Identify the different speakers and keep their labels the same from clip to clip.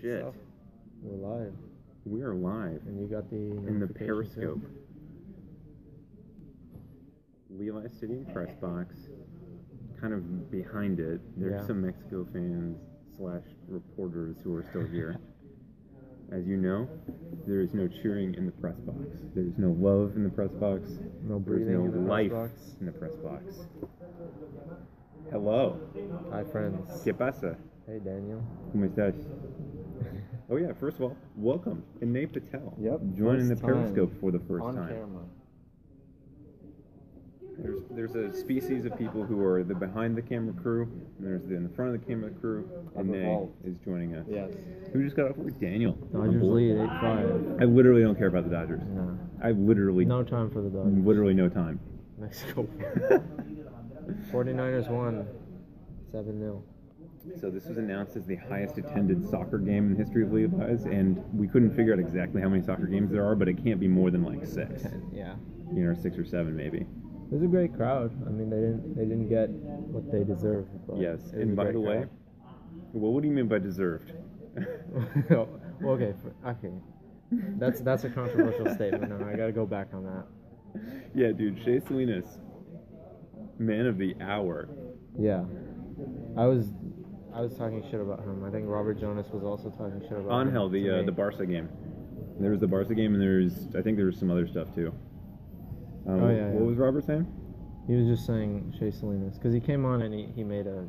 Speaker 1: Shit.
Speaker 2: Stuff. We're live,
Speaker 1: We are live
Speaker 2: and you got the
Speaker 1: in the? Periscope. Levi Stadium press box. Kind of behind it, there's
Speaker 2: Yeah.
Speaker 1: some Mexico fans slash reporters who are still here. As you know, there is no cheering in the press box. There's no love in the press box.
Speaker 2: No
Speaker 1: There's
Speaker 2: breathing
Speaker 1: no
Speaker 2: in the press
Speaker 1: life
Speaker 2: box.
Speaker 1: in the press box. Hello.
Speaker 2: Hi, friends.
Speaker 1: ¿Qué pasa?
Speaker 2: Hey, Daniel.
Speaker 1: ¿Cómo estás? Oh yeah, first of all, welcome, Inay Patel.
Speaker 2: Yep,
Speaker 1: Joining the
Speaker 2: time.
Speaker 1: Periscope for the first
Speaker 2: On
Speaker 1: time.
Speaker 2: camera.
Speaker 1: There's there's a species of people who are the behind the camera crew, and there's the in the front of the camera crew, and
Speaker 2: I've
Speaker 1: Nay is joining us.
Speaker 2: Yes.
Speaker 1: Who just got off with Daniel?
Speaker 2: Dodgers lead 8 5.
Speaker 1: I literally don't care about the Dodgers.
Speaker 2: No.
Speaker 1: I literally
Speaker 2: No time for the Dodgers.
Speaker 1: literally no time.
Speaker 2: Mexico. 49ers won 7 0.
Speaker 1: So this was announced as the highest attended soccer game in the history of Levi's, and we couldn't figure out exactly how many soccer games there are, but it can't be more than like six,
Speaker 2: yeah.
Speaker 1: you know, six or seven maybe.
Speaker 2: It was a great crowd. I mean, they didn't they didn't get what they deserved.
Speaker 1: Yes, and by the way,
Speaker 2: crowd.
Speaker 1: well, what do you mean by deserved?
Speaker 2: well, okay, okay. That's that's a controversial statement. Now I got to go back on that.
Speaker 1: yeah, dude, Shea Salinas, man of the hour.
Speaker 2: Yeah, I was I was talking shit about him. I think Robert Jonas was also talking shit about him.
Speaker 1: Angel, the uh, the Barca game. There was the Barca game, and there's I think there was some other stuff too. Um,
Speaker 2: Oh, yeah,
Speaker 1: What
Speaker 2: yeah.
Speaker 1: was Robert saying?
Speaker 2: He was just saying Shea Salinas because he came on and he, he made a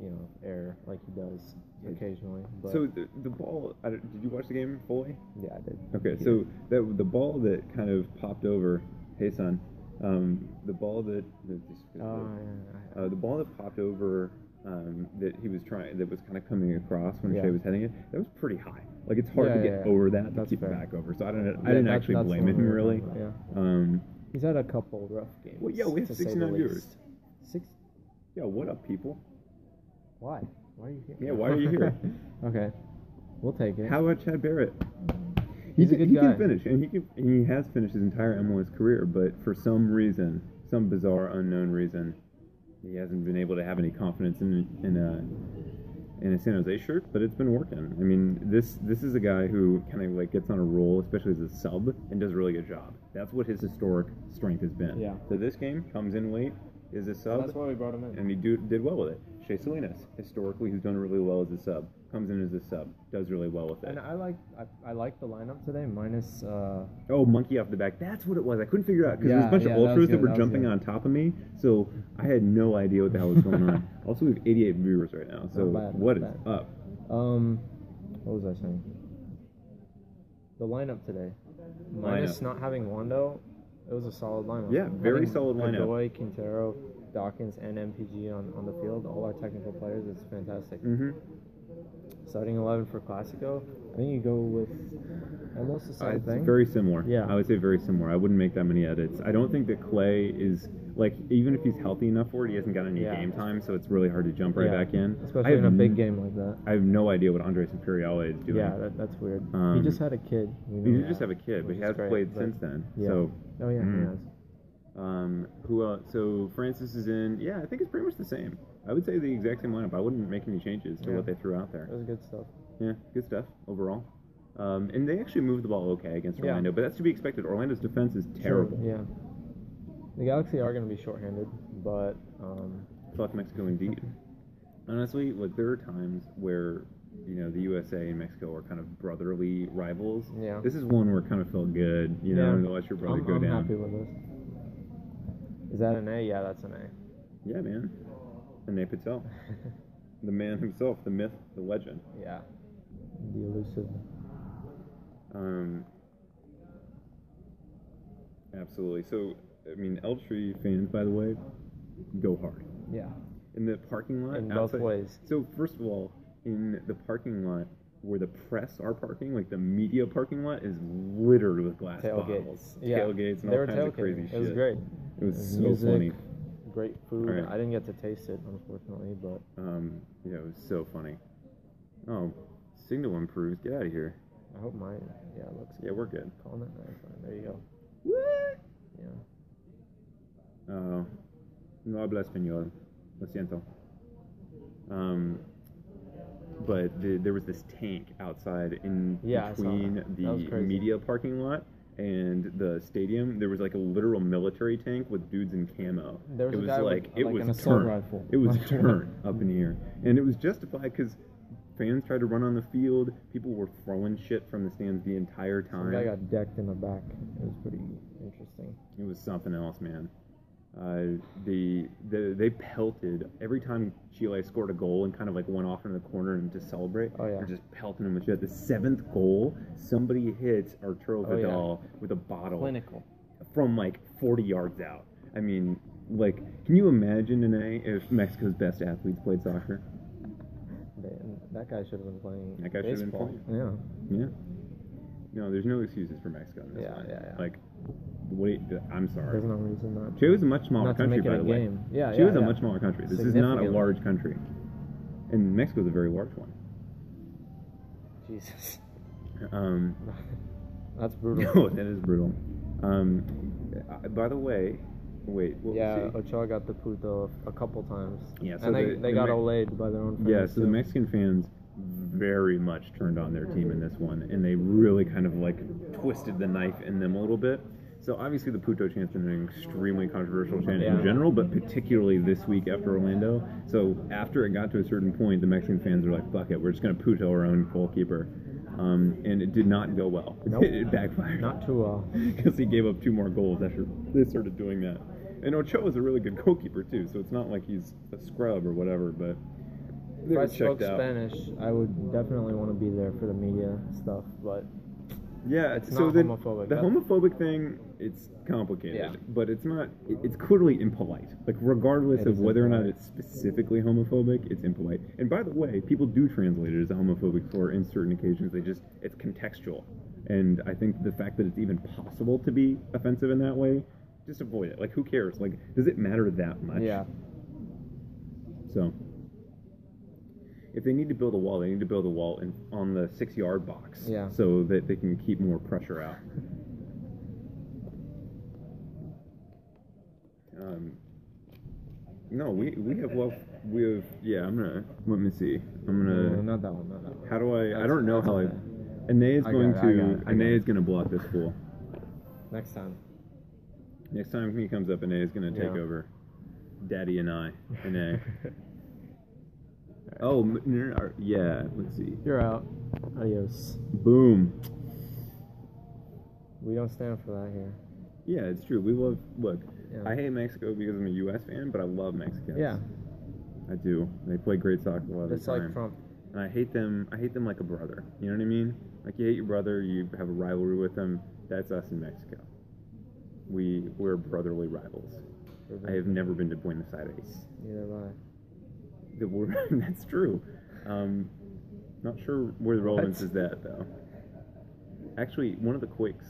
Speaker 2: you know error like he does occasionally. But
Speaker 1: So the, the ball. I did you watch the game fully?
Speaker 2: yeah, I did.
Speaker 1: Okay, so that the ball that kind of popped over. Hey, son. Um, the ball that. that
Speaker 2: Oh yeah.
Speaker 1: Uh, the ball that popped over um, that he was trying, that was kind of coming across when
Speaker 2: Yeah.
Speaker 1: Shea was heading it, that was pretty high. Like it's hard
Speaker 2: Yeah,
Speaker 1: to
Speaker 2: yeah,
Speaker 1: get
Speaker 2: yeah.
Speaker 1: over that to
Speaker 2: That's
Speaker 1: keep
Speaker 2: fair.
Speaker 1: it back over. So I don't, I didn't actually blame him really.
Speaker 2: about,
Speaker 1: Um,
Speaker 2: He's had a couple rough games.
Speaker 1: well, yeah, we have
Speaker 2: to say the
Speaker 1: 69 viewers.
Speaker 2: Six.
Speaker 1: Yeah, what up, people?
Speaker 2: Why? Why are you here?
Speaker 1: Yeah, why are you here?
Speaker 2: okay, we'll take it.
Speaker 1: How about Chad Barrett?
Speaker 2: He's
Speaker 1: he
Speaker 2: a good
Speaker 1: he
Speaker 2: guy.
Speaker 1: can finish, and he can, and he has finished his entire MLS career, but for some reason, some bizarre, unknown reason, he hasn't been able to have any confidence in in a in a San Jose shirt. But it's been working. I mean, this this is a guy who kind of like gets on a roll, especially as a sub, and does a really good job. That's what his historic strength has been.
Speaker 2: Yeah.
Speaker 1: So this game comes in late, is a sub.
Speaker 2: That's why we brought him in.
Speaker 1: and he do, did well with it. Shea Salinas, historically, who's done really well as a sub, comes in as a sub, does really well with it.
Speaker 2: And I like I, I like the lineup today minus uh
Speaker 1: Oh, monkey off the back. That's what it was. I couldn't figure it out because
Speaker 2: Yeah,
Speaker 1: there's a bunch
Speaker 2: yeah,
Speaker 1: of ultras that,
Speaker 2: good,
Speaker 1: were
Speaker 2: that
Speaker 1: jumping
Speaker 2: good.
Speaker 1: on top of me, so I had no idea what the hell was going on. Also, we have 88 viewers right now, so
Speaker 2: bad,
Speaker 1: what is
Speaker 2: bad.
Speaker 1: up?
Speaker 2: um what was I saying? The lineup today. Minus
Speaker 1: Lineup.
Speaker 2: not having Wondo, it was a solid lineup.
Speaker 1: Yeah, very
Speaker 2: Having
Speaker 1: solid lineup.
Speaker 2: Godoy, Quintero, Dawkins, and MPG on, on the field, all our technical players, it's fantastic.
Speaker 1: Mm-hmm.
Speaker 2: Starting eleven for Classico, I think you go with almost the same
Speaker 1: Uh,
Speaker 2: thing.
Speaker 1: very similar.
Speaker 2: Yeah.
Speaker 1: I would say very similar. I wouldn't make that many edits. I don't think that Clay is like even if he's healthy enough for it, he hasn't got any
Speaker 2: Yeah.
Speaker 1: game time, so it's really hard to jump right
Speaker 2: Yeah,
Speaker 1: back in. I
Speaker 2: Especially
Speaker 1: have
Speaker 2: in a big game like that.
Speaker 1: I have no idea what Andres Imperiale is doing.
Speaker 2: Yeah, that, that's weird.
Speaker 1: Um,
Speaker 2: he just had a kid.
Speaker 1: He
Speaker 2: know
Speaker 1: did just
Speaker 2: that,
Speaker 1: have a kid, but he has
Speaker 2: great,
Speaker 1: played since then.
Speaker 2: Yeah.
Speaker 1: So
Speaker 2: Oh yeah,
Speaker 1: Mm.
Speaker 2: he has.
Speaker 1: Um, who else? So Francis is in. Yeah, I think it's pretty much the same. I would say the exact same lineup. I wouldn't make any changes to
Speaker 2: Yeah.
Speaker 1: what they threw out there.
Speaker 2: That was good stuff.
Speaker 1: Yeah, good stuff overall. Um, and they actually moved the ball okay against
Speaker 2: Yeah.
Speaker 1: Orlando, but that's to be expected. Orlando's defense is terrible.
Speaker 2: Sure, yeah. The Galaxy are going to be shorthanded, but um,
Speaker 1: Fuck Mexico indeed. Honestly, like there are times where you know the USA and Mexico are kind of brotherly rivals.
Speaker 2: Yeah.
Speaker 1: This is one where it kind of felt good, you know,
Speaker 2: Yeah.
Speaker 1: to watch your brother
Speaker 2: I'm,
Speaker 1: go
Speaker 2: I'm
Speaker 1: down.
Speaker 2: happy with this. Is that an A? Yeah, that's an A.
Speaker 1: Yeah, man. Anay Patel, the man himself, the myth, the legend.
Speaker 2: yeah. The elusive.
Speaker 1: Um, absolutely. So, I mean, El Tri fans, by the way, go hard
Speaker 2: Yeah.
Speaker 1: in the parking lot.
Speaker 2: In both ways.
Speaker 1: So, first of all, in the parking lot where the press are parking, like the media parking lot, is littered with glass
Speaker 2: Tailgates.
Speaker 1: bottles,
Speaker 2: Yeah.
Speaker 1: tailgates, and
Speaker 2: they
Speaker 1: all
Speaker 2: were
Speaker 1: kinds of
Speaker 2: tailgating.
Speaker 1: crazy
Speaker 2: It
Speaker 1: shit.
Speaker 2: was great.
Speaker 1: It was so
Speaker 2: music,
Speaker 1: funny.
Speaker 2: Great food.
Speaker 1: Alright.
Speaker 2: I didn't get to taste it, unfortunately, but
Speaker 1: Um, yeah, it was so funny. Oh, signal improves. Get out of here.
Speaker 2: I hope mine. Yeah, it looks.
Speaker 1: Yeah, we're good.
Speaker 2: Calling it. Fine. There you go.
Speaker 1: What?
Speaker 2: Yeah.
Speaker 1: Oh, no habla español. Lo siento. Um, but the, there was this tank outside in
Speaker 2: Yeah,
Speaker 1: between
Speaker 2: that. That was
Speaker 1: the media parking lot and the stadium. There was like a literal military tank with dudes in camo.
Speaker 2: There was
Speaker 1: it
Speaker 2: a
Speaker 1: was
Speaker 2: guy with,
Speaker 1: like it
Speaker 2: like,
Speaker 1: was
Speaker 2: an assault
Speaker 1: turned.
Speaker 2: rifle.
Speaker 1: It was
Speaker 2: Like-
Speaker 1: turned up in the air, and it was justified because fans tried to run on the field. People were throwing shit from the stands the entire
Speaker 2: Some
Speaker 1: time.
Speaker 2: guy got decked in the back. It was pretty interesting.
Speaker 1: It was something else, man. Uh, the, the they pelted every time Chile scored a goal and kind of like went off in the corner and to celebrate.
Speaker 2: Oh, yeah.
Speaker 1: They're just pelting him with shit. The seventh goal, somebody hits Arturo
Speaker 2: Oh, yeah.
Speaker 1: Vidal with a bottle
Speaker 2: Clinical.
Speaker 1: from like 40 yards out. I mean, like, can you imagine today if Mexico's best athletes played soccer?
Speaker 2: That guy should have been playing.
Speaker 1: That guy should have been playing.
Speaker 2: Yeah.
Speaker 1: Yeah. No, there's no excuses for Mexico in this
Speaker 2: Yeah,
Speaker 1: one.
Speaker 2: yeah, yeah.
Speaker 1: Like, wait, I'm sorry.
Speaker 2: There's no reason not.
Speaker 1: Chile is a much smaller country, by the way.
Speaker 2: game. Yeah,
Speaker 1: Chile
Speaker 2: yeah,
Speaker 1: is a much smaller country. This is not a large country, and Mexico is a very large one.
Speaker 2: Jesus.
Speaker 1: Um,
Speaker 2: That's brutal.
Speaker 1: no, that is brutal. Um, uh, by the way, wait. What
Speaker 2: yeah? Ochoa got the puto a couple times.
Speaker 1: Yeah, so
Speaker 2: and they,
Speaker 1: the-
Speaker 2: they
Speaker 1: the
Speaker 2: got
Speaker 1: Me-
Speaker 2: olayed by their own fans.
Speaker 1: Yeah, so the. Mexican fans very much turned on their team in this one, and they really kind of like twisted the knife in them a little bit. So obviously the Puto chant's been an extremely controversial chant in general, but particularly this week after Orlando. So after it got to a certain point, the Mexican fans were like, "Fuck it, we're just gonna Puto our own goalkeeper," um, and it did not go well.
Speaker 2: Nope.
Speaker 1: it backfired
Speaker 2: Not too well.
Speaker 1: because he gave up two more goals after they started doing that. And Ochoa is a really good goalkeeper too, so it's not like he's a scrub or whatever, but
Speaker 2: If I spoke
Speaker 1: out.
Speaker 2: Spanish, I would definitely want to be there for the media stuff, but
Speaker 1: Yeah,
Speaker 2: It's
Speaker 1: so then
Speaker 2: homophobic.
Speaker 1: The homophobic thing, it's complicated,
Speaker 2: Yeah.
Speaker 1: but it's not. it- It's clearly impolite. Like regardless
Speaker 2: It
Speaker 1: of whether or not it's specifically homophobic, it's impolite. And by the way, people do translate it as a homophobic slur in certain occasions. They just it's contextual, and I think the fact that it's even possible to be offensive in that way, just avoid it. Like who cares? Like does it matter that much?
Speaker 2: yeah,
Speaker 1: So, if they need to build a wall, they need to build a wall in, on the six yard box
Speaker 2: Yeah.
Speaker 1: so that they can keep more pressure out. Um, no, we, we have well, we have, yeah, I'm gonna, let me see. I'm gonna,
Speaker 2: not that one, not that one.
Speaker 1: how do I, I don't know how I. Anae is going
Speaker 2: it,
Speaker 1: to,
Speaker 2: it, I got
Speaker 1: Anae is gonna block this fool.
Speaker 2: Next time.
Speaker 1: Next time he comes up, Anae is gonna take
Speaker 2: Yeah.
Speaker 1: over. Daddy and I, Anae. oh, yeah, let's see.
Speaker 2: You're out. Adios.
Speaker 1: Boom.
Speaker 2: We don't stand for that here.
Speaker 1: Yeah, it's true. We love. Look,
Speaker 2: Yeah.
Speaker 1: I hate Mexico because I'm a U.S. fan, but I love Mexicans.
Speaker 2: Yeah,
Speaker 1: I do. They play great soccer a lot of the time.
Speaker 2: like Trump.
Speaker 1: and I hate them. I hate them like a brother. You know what I mean? Like you hate your brother, you have a rivalry with them. That's us in Mexico. We we're brotherly rivals. I have never been to Buenos Aires.
Speaker 2: Neither have I.
Speaker 1: The word that's true. Um, not sure where the relevance is that though. Actually, one of the Quakes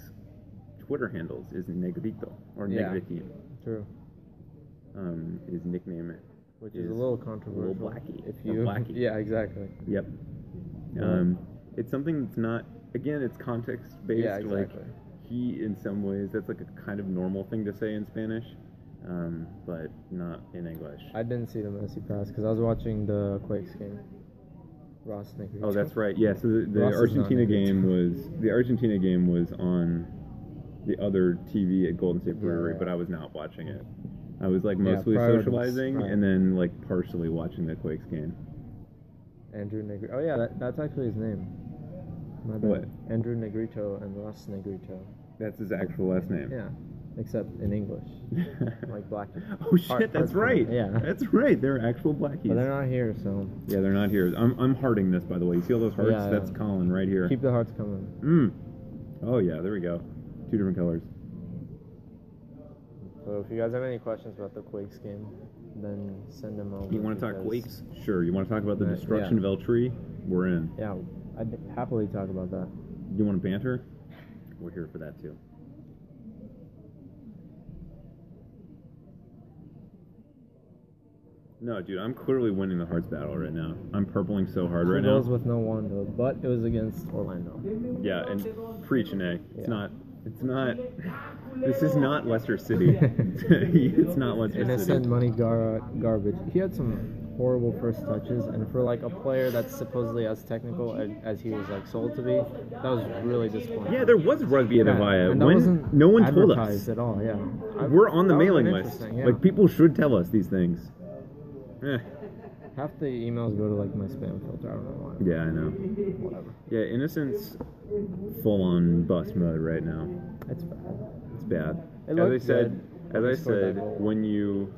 Speaker 1: Twitter handles is Negrito or
Speaker 2: Yeah.
Speaker 1: Negritin.
Speaker 2: True.
Speaker 1: Um, his nickname.
Speaker 2: Which is, a little
Speaker 1: a
Speaker 2: controversial.
Speaker 1: little blackie.
Speaker 2: If
Speaker 1: A
Speaker 2: you.
Speaker 1: blackie.
Speaker 2: Yeah, exactly.
Speaker 1: Yep. Um, it's something that's not. Again, it's context based.
Speaker 2: Yeah, exactly.
Speaker 1: Like he, in some ways, that's like a kind of normal thing to say in Spanish, um, but not in English.
Speaker 2: I didn't see the Messi pass because I was watching the Quakes game. Ross Negrito.
Speaker 1: Oh, that's right. Yeah. So the, the Argentina game was the Argentina game was on the other TV at Golden State Brewery,
Speaker 2: yeah.
Speaker 1: but I was not watching it. I was like mostly
Speaker 2: priorities,
Speaker 1: socializing and then like partially watching the Quakes game.
Speaker 2: Andrew Negrito. Oh yeah, that, that's actually his name. My bad.
Speaker 1: What?
Speaker 2: Andrew Negrito and Ross Negrito.
Speaker 1: That's his actual last name.
Speaker 2: Yeah, except in English, like black.
Speaker 1: oh shit, that's right.
Speaker 2: Yeah.
Speaker 1: That's right. They're actual blackies.
Speaker 2: But they're not here, so
Speaker 1: Yeah, they're not here. I'm, I'm hearting this, by the way. You see all those hearts?
Speaker 2: Yeah,
Speaker 1: That's. Colin right here.
Speaker 2: keep the hearts coming.
Speaker 1: Mm. Oh, yeah, there we go. Two different colors.
Speaker 2: So if you guys have any questions about the Quakes game, then send them over.
Speaker 1: You want to talk Quakes? Sure. You want to talk about the
Speaker 2: Uh,
Speaker 1: destruction
Speaker 2: yeah.
Speaker 1: of El Tri? We're in.
Speaker 2: Yeah, I'd happily talk about that.
Speaker 1: You want to banter? We're here for that, too. No, dude, I'm clearly winning the hearts battle right now. I'm purpling so hard
Speaker 2: Two
Speaker 1: right
Speaker 2: goals
Speaker 1: now.
Speaker 2: with no Wondo, but it was against Orlando.
Speaker 1: Yeah, and preaching, eh? It's
Speaker 2: Yeah.
Speaker 1: not. It's not. This is not Leicester City. it's not Leicester
Speaker 2: Innocent
Speaker 1: City.
Speaker 2: money gar- garbage. He had some horrible first touches, and for like a player that's supposedly as technical as, as he was like sold to be, that was really disappointing.
Speaker 1: Yeah, there was rugby at
Speaker 2: Yeah,
Speaker 1: Avaya.
Speaker 2: and that
Speaker 1: When
Speaker 2: wasn't
Speaker 1: no one told us.
Speaker 2: advertised at all. Yeah, I-
Speaker 1: We're on the
Speaker 2: that
Speaker 1: mailing list.
Speaker 2: interesting, Yeah.
Speaker 1: Like people should tell us these things. Eh,
Speaker 2: half the emails go to like my spam filter. I don't know why.
Speaker 1: yeah, I know.
Speaker 2: Whatever.
Speaker 1: Yeah, Innocent's full on bust mode right now.
Speaker 2: It's bad.
Speaker 1: It's bad.
Speaker 2: It
Speaker 1: as I said, as
Speaker 2: when
Speaker 1: I
Speaker 2: that
Speaker 1: said, when you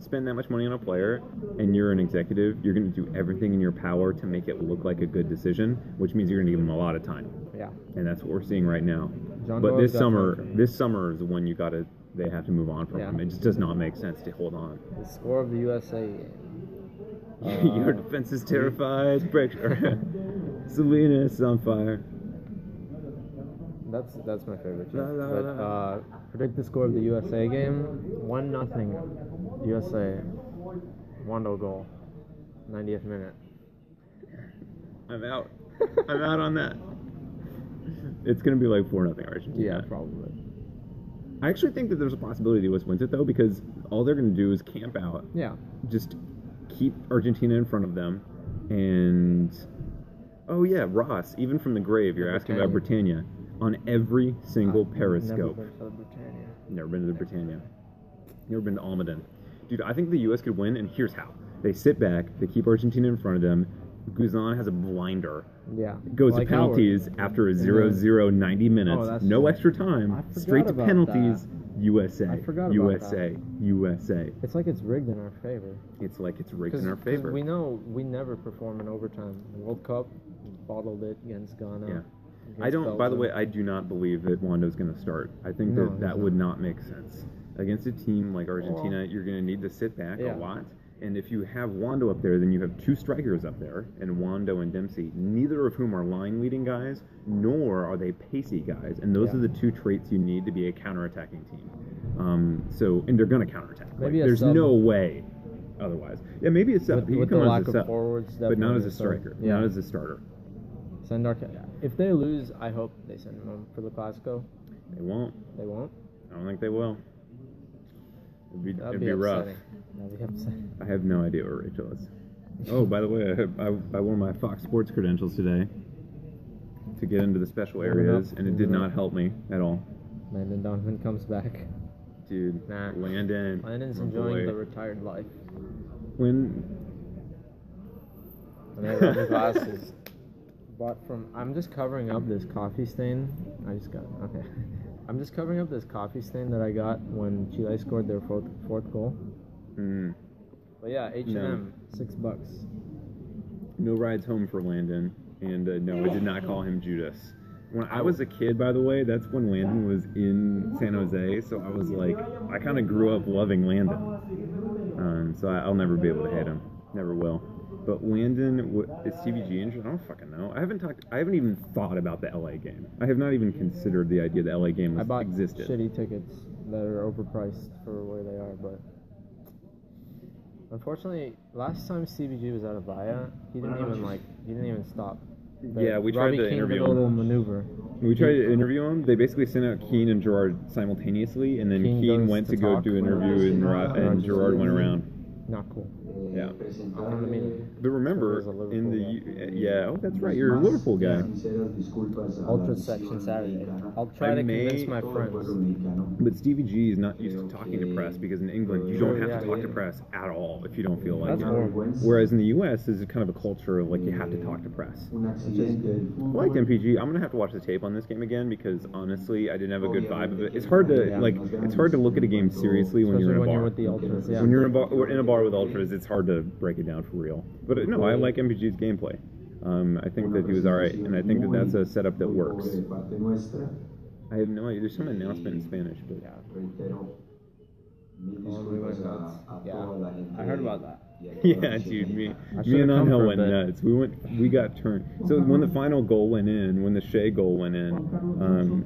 Speaker 1: spend that much money on a player and you're an executive, you're going to do everything in your power to make it look like a good decision, which means you're going to give them a lot of time,
Speaker 2: Yeah.
Speaker 1: and that's what we're seeing right now.
Speaker 2: John
Speaker 1: but this summer,
Speaker 2: time for him.
Speaker 1: this summer is when you got to they have to move on from
Speaker 2: Yeah.
Speaker 1: him. It just does not make sense to hold on.
Speaker 2: The score of the USA game.
Speaker 1: Your
Speaker 2: Uh,
Speaker 1: defense is terrified. Break. Salinas is on fire.
Speaker 2: That's that's my favorite.
Speaker 1: La,
Speaker 2: joke.
Speaker 1: la,
Speaker 2: but uh, predict the score of the USA game. One nothing. USA. Wondo goal. 90th minute.
Speaker 1: I'm out. I'm out on that. It's gonna be like four nothing Argentina.
Speaker 2: Yeah, probably.
Speaker 1: I actually think that there's a possibility the U.S. wins it though because all they're gonna do is camp out,
Speaker 2: Yeah.
Speaker 1: just keep Argentina in front of them, and oh yeah, Ross, even from the grave, you're asking about Britannia on every single uh,
Speaker 2: I've
Speaker 1: Periscope.
Speaker 2: Never been to the Britannia.
Speaker 1: Never been to the Britannia. Never been to Almaden. Dude, I think the U.S. could win, and here's how. They sit back, they keep Argentina in front of them. Guzan has a blinder.
Speaker 2: Yeah.
Speaker 1: Goes
Speaker 2: Like
Speaker 1: to
Speaker 2: Howard.
Speaker 1: penalties after a
Speaker 2: And
Speaker 1: 0
Speaker 2: then-
Speaker 1: 0 90 minutes.
Speaker 2: Oh,
Speaker 1: no
Speaker 2: true.
Speaker 1: extra time. Straight to penalties. USA.
Speaker 2: I forgot about
Speaker 1: USA. USA.
Speaker 2: It's like it's rigged in our favor.
Speaker 1: It's like it's rigged in our favor.
Speaker 2: We know we never perform in overtime. The World Cup bottled it against Ghana.
Speaker 1: Yeah.
Speaker 2: against
Speaker 1: I don't. By the way, I do not believe that Wondo's going to start. I think
Speaker 2: No,
Speaker 1: that that would not make sense against a team like Argentina.
Speaker 2: Well-
Speaker 1: you're going to need to sit back
Speaker 2: Yeah.
Speaker 1: a lot, and if you have Wondo up there, then you have two strikers up there, and Wondo and Dempsey, neither of whom are line leading guys, nor are they pacey guys, and those
Speaker 2: Yeah.
Speaker 1: are the two traits you need to be a counterattacking team. Um, so, and they're going to counterattack. Like,
Speaker 2: Maybe a
Speaker 1: there's
Speaker 2: sub.
Speaker 1: no way otherwise. Yeah, maybe a sub.
Speaker 2: with,
Speaker 1: He
Speaker 2: with the lack
Speaker 1: as a sub,
Speaker 2: forwards,
Speaker 1: but not as a striker,
Speaker 2: Yeah.
Speaker 1: not as a starter.
Speaker 2: Send our. If they lose, I hope they send him home for the Clasico.
Speaker 1: They won't.
Speaker 2: They won't.
Speaker 1: I don't think they will. It'd be,
Speaker 2: That'd
Speaker 1: it'd
Speaker 2: be,
Speaker 1: be rough.
Speaker 2: That'd be upsetting.
Speaker 1: I have no idea where Rachel is. Oh, by the way, I, I, I wore my Fox Sports credentials today to get into the special areas, and it did not help me at all.
Speaker 2: Landon Donovan comes back.
Speaker 1: Dude,
Speaker 2: Nah.
Speaker 1: Landon.
Speaker 2: Landon's enjoying
Speaker 1: boy.
Speaker 2: the retired life.
Speaker 1: When
Speaker 2: I have the glasses bought from. I'm just covering up this coffee stain. I just got okay. I'm just covering up this coffee stain that I got when Chile scored their fourth fourth goal.
Speaker 1: mm,
Speaker 2: But yeah, H and M, six bucks.
Speaker 1: no rides home for Landon, and uh, no, I did not call him Judas. When I was a kid, by the way, that's when Landon was in San Jose, so I was like, I kind of grew up loving Landon. Um, so I, I'll never be able to hate him, never will. But Landon w- is CBG injured? I don't fucking know. I haven't talked. I haven't even thought about the LA game. I have not even considered the idea the LA game
Speaker 2: I
Speaker 1: was,
Speaker 2: bought
Speaker 1: existed.
Speaker 2: shitty tickets that are overpriced for where they are, but unfortunately, last time CBG was out of Via, he didn't even uh, like he didn't even stop. The-
Speaker 1: Yeah, we tried
Speaker 2: Robbie
Speaker 1: to
Speaker 2: Keane
Speaker 1: interview him.
Speaker 2: little maneuver.
Speaker 1: We tried to interview him. They basically sent out Keane and Gerrard simultaneously, and then Keane
Speaker 2: Keane,
Speaker 1: went
Speaker 2: to
Speaker 1: to, go do an interview, and, Ro- and Gerrard went around.
Speaker 2: Not cool.
Speaker 1: Yeah.
Speaker 2: I wanted to meet him.
Speaker 1: But remember,
Speaker 2: He's a Liverpool
Speaker 1: in the
Speaker 2: guy.
Speaker 1: Eh, yeah, oh that's right, you're a Liverpool guy.
Speaker 2: Ultra section Saturday. I'll try
Speaker 1: I
Speaker 2: to
Speaker 1: may-
Speaker 2: convince my friends.
Speaker 1: But Stevie G is not used to talking to press because in England you don't have to talk to press at all if you don't feel like
Speaker 2: That's
Speaker 1: it.
Speaker 2: horrible.
Speaker 1: Whereas in the U.S. there's kind of a culture of like you have to talk to press. I like MPG. I'm gonna have to watch the tape on this game again because honestly I didn't have a good vibe of it. It's hard to
Speaker 2: Yeah.
Speaker 1: like it's hard to look at a game seriously when
Speaker 2: Especially
Speaker 1: you're in a
Speaker 2: when
Speaker 1: bar.
Speaker 2: you're with the ultras. Yeah.
Speaker 1: When you're in a bar, in a bar with ultras, it's hard to break it down for real. But uh, no, I like MPG's gameplay. Um, I think that he was all right, and I think that that's a setup that works. I have no idea. There's some announcement in Spanish, but
Speaker 2: Yeah, I heard about that.
Speaker 1: Yeah, dude, me, me and
Speaker 2: come
Speaker 1: Angel went
Speaker 2: bit.
Speaker 1: nuts. We went, we got turned. So when the final goal went in, when the Shea goal went in, um,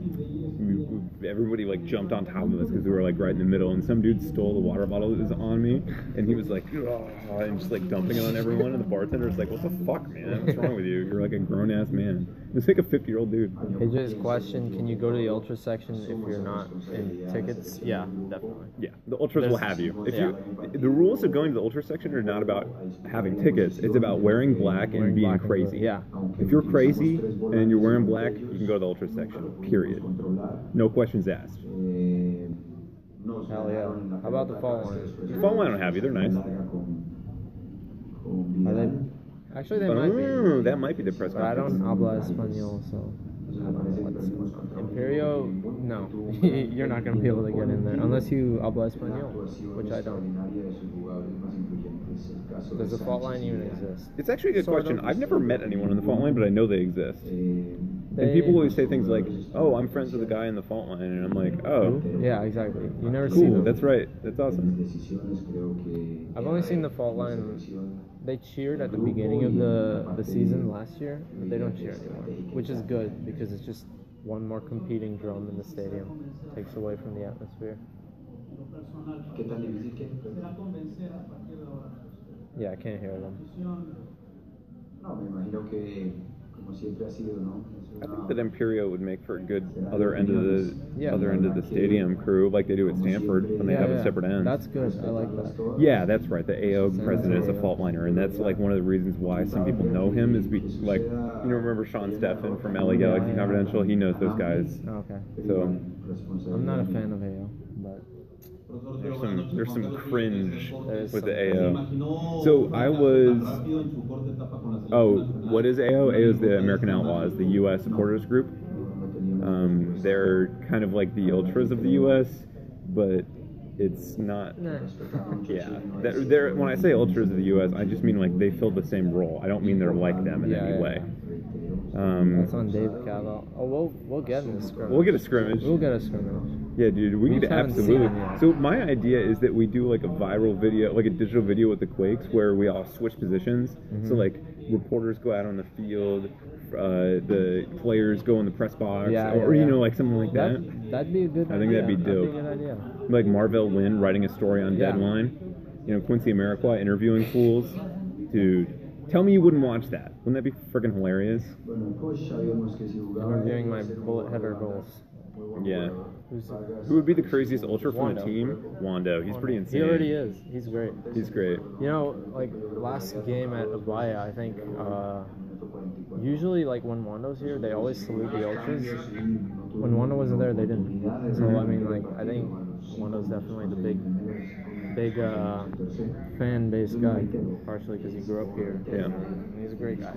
Speaker 1: we, we, everybody like jumped on top of us because we were like right in the middle, and some dude stole the water bottle that was on me, and he was like, "Ugh," and just like dumping it on everyone, and the bartender's like, "What the fuck, man? What's wrong with you? You're like a grown ass man." It's like a 50 year old dude.
Speaker 2: AJ's question: Can you go to the ultra section if you're not in tickets? Yeah, definitely.
Speaker 1: Yeah, the ultras will have you. If
Speaker 2: yeah.
Speaker 1: you, the rules of going to the ultra section are not about having tickets. It's about wearing black and
Speaker 2: Wearing
Speaker 1: being
Speaker 2: black and
Speaker 1: crazy.
Speaker 2: yeah.
Speaker 1: If you're crazy and you're wearing black, you can go to the ultra section. Period. No questions asked.
Speaker 2: Hell yeah. How about the fault line?
Speaker 1: The fault line don't have you. They're nice.
Speaker 2: Are they? Actually, they might be.
Speaker 1: that might be the press
Speaker 2: But I
Speaker 1: conference.
Speaker 2: don't habla español, so I don't know what's Imperio. No, you're not gonna be able to get in there unless you habla español, which I don't. Does the fault line even exist?
Speaker 1: It's actually a good
Speaker 2: of.
Speaker 1: question. I've never met anyone in the fault line, but I know they exist. And
Speaker 2: They-
Speaker 1: people always say things like, "Oh, I'm friends with the guy in the fault line," and I'm like, "Oh,
Speaker 2: Yeah, exactly. You never see
Speaker 1: cool.
Speaker 2: them.
Speaker 1: That's right. That's awesome."
Speaker 2: I've only seen the fault line. They cheered at the beginning of the the season last year, but they don't cheer anymore, which is good because it's just one more competing drum in the stadium. Takes away from the atmosphere. Yeah, I can't hear them.
Speaker 3: No, me imagino que como siempre ha sido, ¿no?
Speaker 1: I think that Imperio would make for a good other end of the
Speaker 2: Yeah.
Speaker 1: other end of the stadium crew, like they do at Stanford when they
Speaker 2: yeah,
Speaker 1: have
Speaker 2: yeah.
Speaker 1: a separate end.
Speaker 2: That's good. I like that.
Speaker 1: yeah, that's right. The AO president is a fault liner, and that's like one of the reasons why some people know him is be, like you know remember Sean Steffen from LA Galaxy Confidential. He knows those guys.
Speaker 2: Oh, okay.
Speaker 1: So
Speaker 2: I'm not a fan of AO, but
Speaker 1: there's some there's some cringe with the AO. So I was oh what is AO? AO is the American Outlaws, the U.S. supporters group. Um, they're kind of like the ultras of the U.S., but it's not.
Speaker 2: nah.
Speaker 1: Yeah, they're, they're, when I say ultras of the U.S., I just mean like they fill the same role. I don't mean they're like them in
Speaker 2: Yeah,
Speaker 1: any
Speaker 2: yeah,
Speaker 1: way. Um,
Speaker 2: That's on Dave Cavell. Oh, we'll we'll get in the scrimmage.
Speaker 1: we'll get a scrimmage.
Speaker 2: We'll get a scrimmage.
Speaker 1: Yeah, dude, we
Speaker 2: We
Speaker 1: need to absolutely. So my idea is that we do like a viral video, like a digital video with the Quakes, where we all switch positions. So
Speaker 2: Mhm.
Speaker 1: like reporters go out on the field, uh, the players go in the press box,
Speaker 2: Yeah,
Speaker 1: or
Speaker 2: yeah,
Speaker 1: you
Speaker 2: yeah.
Speaker 1: know like something like that.
Speaker 2: That that'd be a good.
Speaker 1: I think that'd
Speaker 2: idea.
Speaker 1: be
Speaker 2: That'd
Speaker 1: dope.
Speaker 2: be a good idea.
Speaker 1: Like Marvell Wynn writing a story on. Deadline. You know Quincy Amarikwa interviewing fools. Dude, tell me you wouldn't watch that. Wouldn't that be freaking hilarious?
Speaker 3: Bueno, pues sabíamos que si jugaba
Speaker 2: Interviewing my bullet header goals.
Speaker 1: Yeah. Who would be the craziest ultra from the team? Wondo. He's pretty insane.
Speaker 2: he already is. He's great.
Speaker 1: He's great.
Speaker 2: You know, like last game at Avaya, I think uh, usually like when Wondo's here, they always salute the ultras. When Wondo wasn't there, they didn't. So I mean, like I think Wondo's definitely the big, big uh, fan base guy, partially because he grew up here.
Speaker 1: Yeah.
Speaker 2: And he's a great guy.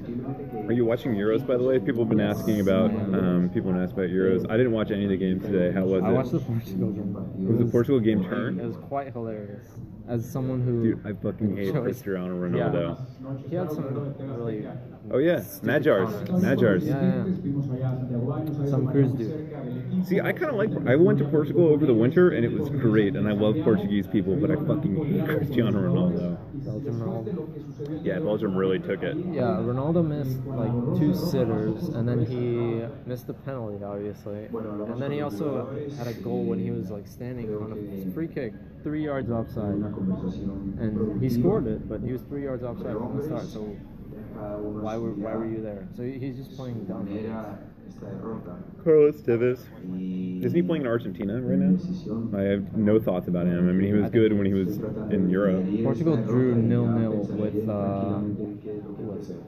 Speaker 1: Are you watching Euros, by the way? People have been asking about. Um, people have been asked about Euros. I didn't watch any of the games today. How was it?
Speaker 2: I
Speaker 1: it?
Speaker 2: watched the Portugal game.
Speaker 1: was the Portugal game turn?
Speaker 2: It was quite hilarious. As someone who,
Speaker 1: Dude, I fucking hate
Speaker 2: Chose-
Speaker 1: Cristiano Ronaldo.
Speaker 2: yeah, he had some really
Speaker 1: Oh yeah,
Speaker 2: Stupid
Speaker 1: Majars,
Speaker 2: comments.
Speaker 1: Majars.
Speaker 2: Yeah, yeah. Some Cruz dude.
Speaker 1: See, I kind of like. I went to Portugal over the winter, and it was great, and I love Portuguese people, but I fucking hate Cristiano Ronaldo.
Speaker 2: Belgium Ronaldo.
Speaker 1: Yeah, Belgium really took it.
Speaker 2: Yeah, Ronaldo missed like two sitters, and then he missed the penalty, obviously. And then he also had a goal when he was like standing on a free kick, three yards offside, and he scored it, but he was three yards offside from the start. So why were why were you there? So he's just playing dumb.
Speaker 3: Era.
Speaker 1: Carlos Tevez. Isn't he playing in Argentina right now? I have no thoughts about him. I mean, he was good when he was in Europe.
Speaker 2: Portugal drew nil nil with uh, who was it?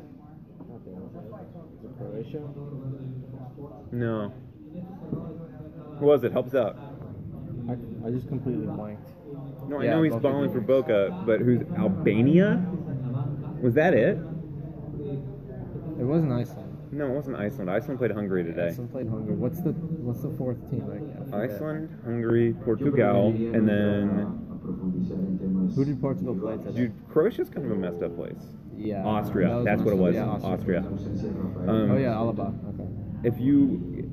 Speaker 2: Croatia.
Speaker 1: No. Who was it? Help us out.
Speaker 2: I, I just completely blanked.
Speaker 1: No, I
Speaker 2: Yeah,
Speaker 1: know he's
Speaker 2: Boca
Speaker 1: balling for Boca, but who's Albania? Was that it?
Speaker 2: It wasn't Iceland.
Speaker 1: No, it wasn't Iceland. Iceland played Hungary today.
Speaker 2: Iceland played Hungary. What's the what's the fourth team? I.
Speaker 1: Iceland, Hungary, Portugal, and then
Speaker 2: Who did Portugal play today?
Speaker 1: dude, Croatia's kind of a messed up place.
Speaker 2: yeah,
Speaker 1: Austria.
Speaker 2: that
Speaker 1: That's what it was.
Speaker 2: Yeah,
Speaker 1: Austria.
Speaker 2: Austria.
Speaker 1: Um,
Speaker 2: Oh yeah, Alaba. Okay.
Speaker 1: if you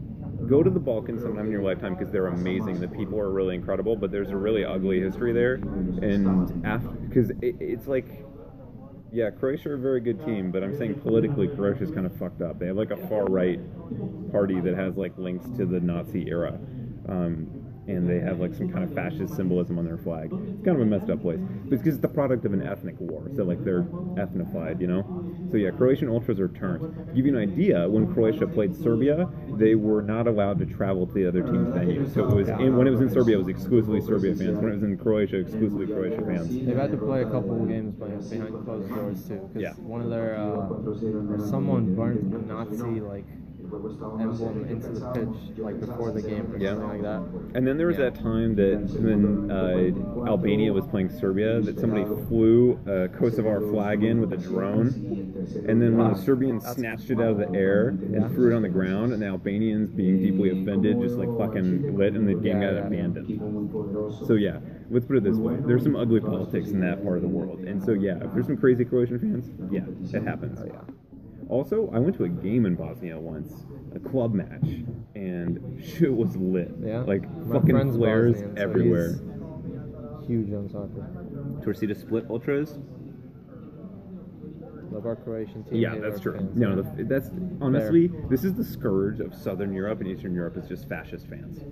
Speaker 1: go to the Balkans sometime in your lifetime because they're amazing, the people are really incredible, but there's a really ugly history there, and because it, it's like. Yeah, Croatia are a very good team, but I'm saying politically, Croatia is kind of fucked up. They have like a far right party that has like links to the Nazi era, um, and they have like some kind of fascist symbolism on their flag. It's kind of a messed up place, but it's because it's the product of an ethnic war. So like they're ethnified, you know. So yeah, Croatian ultras are turned. To give you an idea, when Croatia played Serbia, they were not allowed to travel to the other team's venue. So it was in, when it was in Serbia, it was exclusively Serbia fans. When it was in Croatia, exclusively Croatia fans.
Speaker 2: They've had to play a couple of games behind, behind closed doors too, because
Speaker 1: Yeah.
Speaker 2: one of their uh, someone burnt a Nazi like emblem into the pitch like before the game or
Speaker 1: Yeah.
Speaker 2: something like that.
Speaker 1: And then there was
Speaker 2: Yeah.
Speaker 1: that time that when uh, Albania was playing Serbia, that somebody flew a Kosovar flag in with a drone, and then when the Serbians snatched it out of the air and threw it on the ground, and the Albanians, being deeply offended, just like fucking lit, and the game got abandoned. So yeah, let's put it this way: there's some ugly politics in that part of the world, and so yeah, if there's some crazy Croatian fans, yeah, it happens.
Speaker 2: Oh yeah.
Speaker 1: Also, I went to a game in Bosnia once, a club match, and shit was lit.
Speaker 2: Yeah.
Speaker 1: Like
Speaker 2: My
Speaker 1: fucking
Speaker 2: friend's
Speaker 1: flares
Speaker 2: Bosnian, so
Speaker 1: everywhere.
Speaker 2: he's Huge on soccer.
Speaker 1: Torcida Split Ultras.
Speaker 2: Love our Croatian team.
Speaker 1: Yeah,
Speaker 2: hate
Speaker 1: that's
Speaker 2: our
Speaker 1: true.
Speaker 2: fans.
Speaker 1: No, the, that's honestly, this is the scourge of Southern Europe and Eastern Europe is just fascist fans.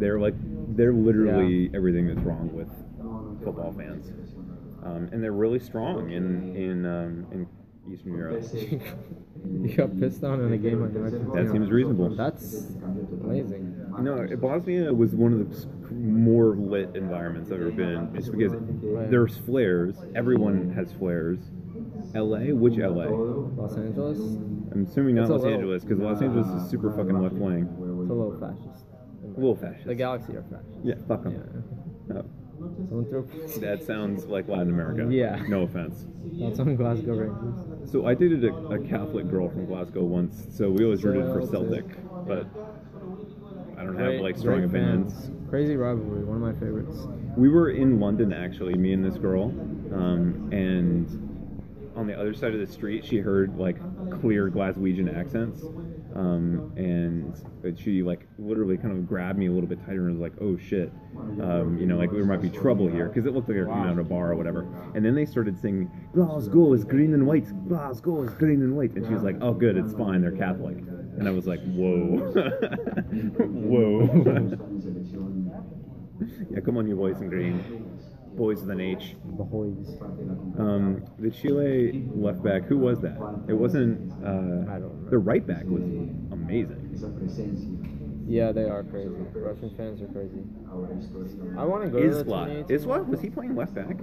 Speaker 1: They're like, they're literally everything that's wrong with football fans, um, and they're really strong in in um, in Eastern Europe.
Speaker 2: you got pissed on in a game like Argentina.
Speaker 1: That seems reasonable.
Speaker 2: That's amazing.
Speaker 1: No, Bosnia was one of the more lit environments I've ever been in. Just because there's flares, everyone has flares. LA, which LA?
Speaker 2: Los Angeles,
Speaker 1: I'm assuming not
Speaker 2: It's
Speaker 1: Los
Speaker 2: little-
Speaker 1: Angeles because Los Angeles is super fucking left wing.
Speaker 2: it's a little fascist.
Speaker 1: A little fascist.
Speaker 2: The Galaxy are fascist.
Speaker 1: Yeah, fuck them.
Speaker 2: Yeah.
Speaker 1: Oh,
Speaker 2: Someone threw.
Speaker 1: That sounds like Latin America.
Speaker 2: Yeah.
Speaker 1: No offense.
Speaker 2: That's on Glasgow Rangers.
Speaker 1: So I dated a, a Catholic girl from Glasgow once, so we always rooted for Celtic, but I don't have like strong opinions.
Speaker 2: Crazy rivalry, one of my favorites.
Speaker 1: We were in London actually, me and this girl, um, and on the other side of the street, she heard like clear Glaswegian accents, um, and she like literally kind of grabbed me a little bit tighter and was like, "Oh shit," um, you know, like there might be trouble here because it looked like they were coming out of a bar or whatever. And then they started singing, "Glasgow is green and white, Glasgow is green and white," and she was like, "Oh good, it's fine, they're Catholic." And I was like, "Whoa, whoa." yeah, come on, you boys in green. Boys with an H.
Speaker 2: The Hoys.
Speaker 1: Um, the Chile left back, who was that? It wasn't. Uh,
Speaker 2: I don't.
Speaker 1: The right back was amazing.
Speaker 2: Yeah, they are crazy. Russian fans are crazy. I want to go to
Speaker 1: Isla.
Speaker 2: 2018
Speaker 1: Isla? Was he playing left back?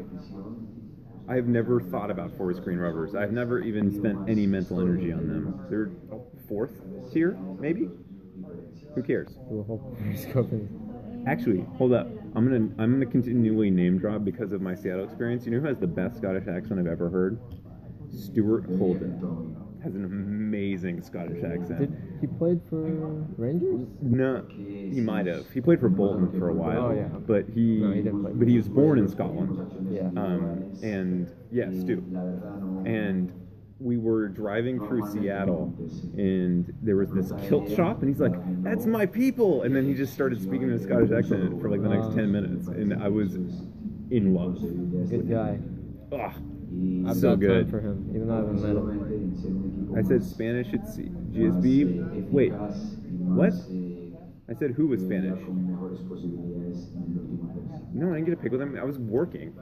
Speaker 1: I've never thought about Forest Green Rovers. I've never even spent any mental energy on them. They're fourth tier, maybe? Who cares?
Speaker 2: To a whole Scorpions.
Speaker 1: Actually, hold up. I'm gonna I'm gonna continually name drop because of my Seattle experience. You know who has the best Scottish accent I've ever heard? Stuart Holden has an amazing Scottish accent.
Speaker 2: Did he played for Rangers?
Speaker 1: No, he might have. He played for Bolton for a while.
Speaker 2: Oh, yeah.
Speaker 1: But he,
Speaker 2: No, he
Speaker 1: but he was born in Scotland.
Speaker 2: Yeah.
Speaker 1: Um, and yeah, Stu. And we were driving through Seattle, and there was this kilt shop, and he's like, "That's my people," and then he just started speaking in a Scottish accent for like the next ten minutes, and I was in love.
Speaker 2: Good guy.
Speaker 1: Ugh.
Speaker 2: I've
Speaker 1: So
Speaker 2: got
Speaker 1: good.
Speaker 2: time for him, even though I haven't met him.
Speaker 1: I said Spanish at C- GSB. Wait, what? I said who was Spanish? No, I didn't get a pick with him. I was working.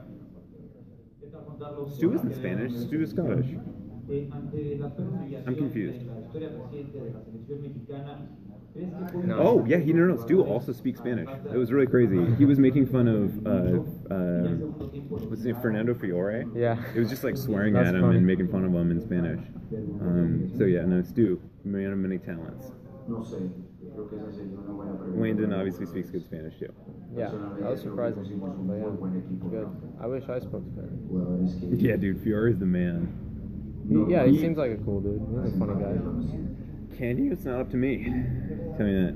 Speaker 1: Stu isn't Spanish. Stu is Scottish. I'm confused.
Speaker 2: No.
Speaker 1: Oh yeah, he no no. Stu also speaks Spanish. It was really crazy. He was making fun of uh, uh, what's his name, Fernando Fiore.
Speaker 2: Yeah.
Speaker 1: It was just like swearing
Speaker 2: That's
Speaker 1: at him
Speaker 2: funny.
Speaker 1: and making fun of him in Spanish. Um, so yeah, no, Stu, man of many talents. Landon obviously speaks good Spanish too.
Speaker 2: Yeah, that was surprising. But yeah, good. I wish I spoke Spanish.
Speaker 1: Yeah, dude, Fiore is the man.
Speaker 2: He, yeah, he
Speaker 1: He-
Speaker 2: seems like a cool dude. He's a funny guy.
Speaker 1: Can you? It's not up to me. Tell me that.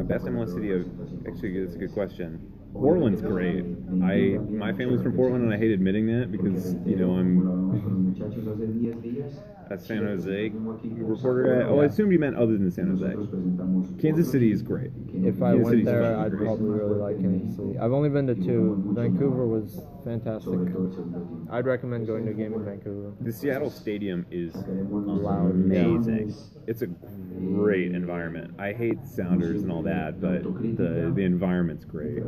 Speaker 1: Uh, best MLS city. of- Actually, that's a good question. Portland's great. I my family's from Portland, and I hate admitting that because you know I'm a San Jose reporter guy. Oh, I assumed you meant other than San Jose. Kansas City is great.
Speaker 2: If I
Speaker 1: Kansas
Speaker 2: went
Speaker 1: City's
Speaker 2: there, I'd
Speaker 1: great.
Speaker 2: probably really like Kansas City. I've only been to two. Vancouver was fantastic. I'd recommend going to a game in Vancouver.
Speaker 1: The Seattle Stadium is amazing. It's a great environment. I hate Sounders and all that, but the the environment's great.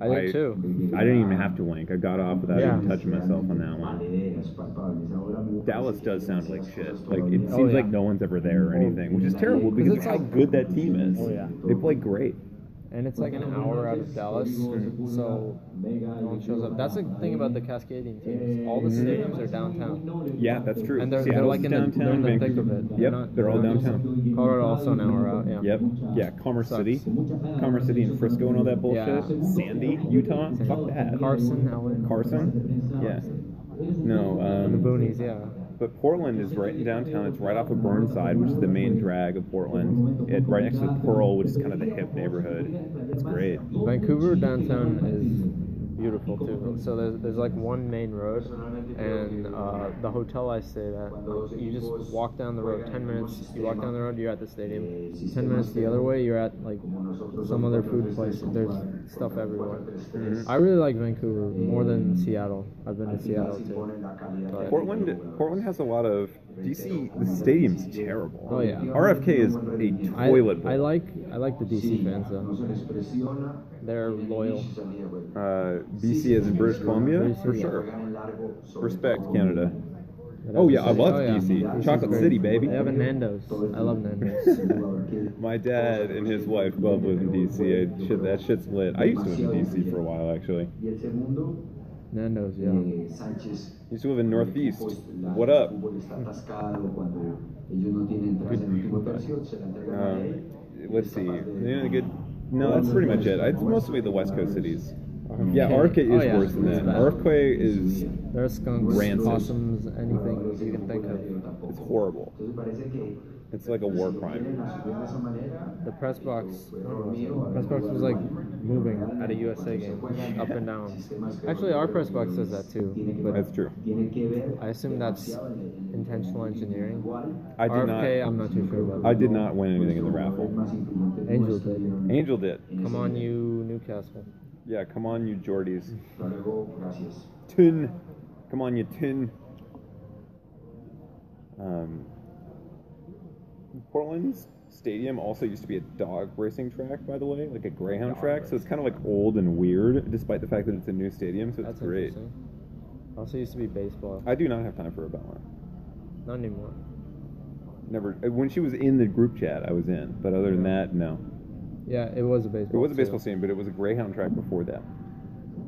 Speaker 2: I did too.
Speaker 1: I didn't even have to link. I got off without
Speaker 2: Yeah.
Speaker 1: even touching myself on that one. Dallas does sound like shit. Like it oh, seems
Speaker 2: Oh, yeah.
Speaker 1: like no one's ever there or anything, which is terrible because of how
Speaker 2: like-
Speaker 1: good that team is.
Speaker 2: Oh, yeah.
Speaker 1: They play great.
Speaker 2: And it's like an hour out of Dallas, so no one shows up. That's the thing about the Cascadian teams. All the stadiums are downtown.
Speaker 1: Yeah, that's true.
Speaker 2: And they're, they're
Speaker 1: Seattle's
Speaker 2: like in the,
Speaker 1: downtown.
Speaker 2: they're in the thick of it.
Speaker 1: Yep,
Speaker 2: They're, not,
Speaker 1: they're all downtown.
Speaker 2: Colorado also an hour out, yeah.
Speaker 1: Yep. Yeah, Commerce
Speaker 2: Sucks.
Speaker 1: City, Commerce City and Frisco and all that bullshit.
Speaker 2: Yeah.
Speaker 1: Sandy, Utah. Fuck that.
Speaker 2: Carson, LA.
Speaker 1: Carson. Yeah. No.
Speaker 2: The
Speaker 1: Um,
Speaker 2: boonies, yeah.
Speaker 1: But Portland is right in downtown. It's right off of Burnside, which is the main drag of Portland. It right next to Pearl, which is kind of the hip neighborhood. It's great.
Speaker 2: Vancouver downtown is beautiful too. So there's, there's like one main road, and uh, the hotel I stayed at, like, you just walk down the road. Ten minutes, you walk down the road, you're at the stadium. Ten minutes the other way, you're at like some other food place. There's stuff everywhere. I really like Vancouver more than Seattle. I've been to Seattle too. But-
Speaker 1: Portland, Portland has a lot of DC. The stadium's terrible.
Speaker 2: Oh, yeah.
Speaker 1: RFK is a toilet bowl.
Speaker 2: I like I like the DC fans though. They're loyal.
Speaker 1: uh, BC is in British Columbia
Speaker 2: British
Speaker 1: for
Speaker 2: Columbia.
Speaker 1: sure. Respect Canada. Oh yeah, I love
Speaker 2: Oh, yeah.
Speaker 1: DC.
Speaker 2: DC's
Speaker 1: Chocolate
Speaker 2: great.
Speaker 1: City, baby.
Speaker 2: They have a Nando's. I love Nando's.
Speaker 1: My dad and his wife both live in DC. I, shit, that shit's lit. I used to live in DC for a while actually.
Speaker 2: Nando's, yeah.
Speaker 1: Used to live in Northeast. What up? Um, let's see. Yeah, good. No, that's pretty much it. It's mostly the West Coast cities. Yeah, RFK is
Speaker 2: Oh, yeah.
Speaker 1: worse than that.
Speaker 2: bad.
Speaker 1: RFK is
Speaker 2: There are skunks,
Speaker 1: Rancid.
Speaker 2: possums, anything you can think of.
Speaker 1: it's horrible. It's like a war crime.
Speaker 2: The press box, press box was like moving at a USA game, up and down. Actually, our press box does that too, but
Speaker 1: That's true.
Speaker 2: I assume that's intentional engineering.
Speaker 1: I did
Speaker 2: RFK,
Speaker 1: not.
Speaker 2: I'm not too sure about.
Speaker 1: I did not win anything in the raffle.
Speaker 2: Angel did.
Speaker 1: Angel did.
Speaker 2: Come on, you Newcastle.
Speaker 1: Yeah, come on, you Geordies. Tin. Come on, you tin. Um, Portland's stadium also used to be a dog racing track, by the way, like a greyhound track. So it's kind of like old and weird, despite the fact that it's a new stadium. So it's
Speaker 2: That's
Speaker 1: great.
Speaker 2: Also used to be baseball.
Speaker 1: I do not have time for a Bella.
Speaker 2: Not anymore.
Speaker 1: Never. uh, When she was in the group chat, I was in, but other than that, no.
Speaker 2: Yeah, it was a baseball.
Speaker 1: It was a baseball
Speaker 2: too.
Speaker 1: stadium, but it was a greyhound track before that.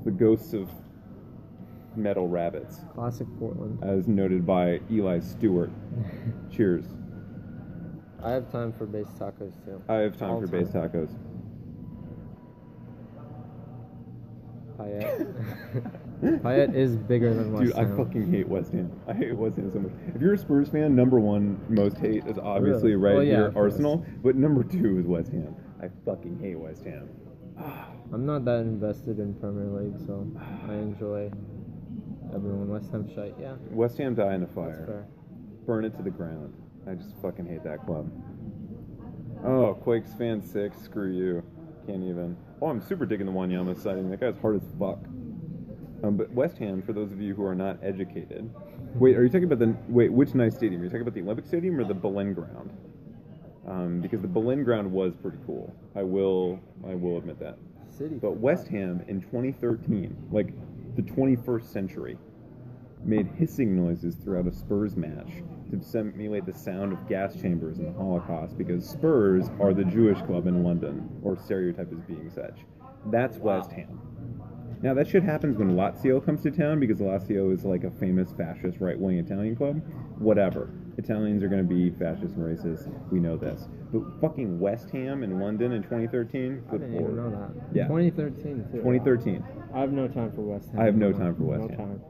Speaker 1: The ghosts of metal rabbits.
Speaker 2: Classic Portland.
Speaker 1: as noted by Eli Stewart. Cheers.
Speaker 2: I have time for base tacos too.
Speaker 1: I have time
Speaker 2: All
Speaker 1: for base tacos.
Speaker 2: Payet. Payet is bigger than West
Speaker 1: Dude, I fucking hate West Ham. I hate West Ham so much. If you're a Spurs fan, number one most hate is obviously
Speaker 2: Really?
Speaker 1: right
Speaker 2: Well, yeah,
Speaker 1: here. Arsenal, but number two is West Ham. I fucking hate West Ham.
Speaker 2: I'm not that invested in Premier League, so I enjoy everyone. West Ham shite, yeah.
Speaker 1: West Ham die in a
Speaker 2: That's
Speaker 1: fire.
Speaker 2: fair.
Speaker 1: Burn it to the ground. I just fucking hate that club. Oh, Quakes fan six. Screw you. Can't even. Oh, I'm super digging the Wanyama sighting. That guy's hard as fuck. Um, but West Ham, for those of you who are not educated, wait, are you talking about the wait? Which nice stadium? Are you talking about the Olympic Stadium or the Boleyn Ground? Um, because the Boleyn Ground was pretty cool. I will, I will admit that.
Speaker 2: City.
Speaker 1: But West Ham in 2013, like the 21st century, made hissing noises throughout a Spurs match to simulate the sound of gas chambers in the Holocaust because Spurs are the Jewish club in London, or stereotyped as being such. That's West Ham. Now that shit happens when Lazio comes to town because Lazio is like a famous fascist right-wing Italian club. Whatever. Italians are going to be fascist and racist. We know this. But fucking West Ham in London in 2013.
Speaker 2: I didn't
Speaker 1: lord.
Speaker 2: even know that.
Speaker 1: Yeah.
Speaker 2: 2013 too.
Speaker 1: 2013.
Speaker 2: I have no time for West Ham.
Speaker 1: I have no time for West
Speaker 2: no
Speaker 1: Ham.
Speaker 2: Time.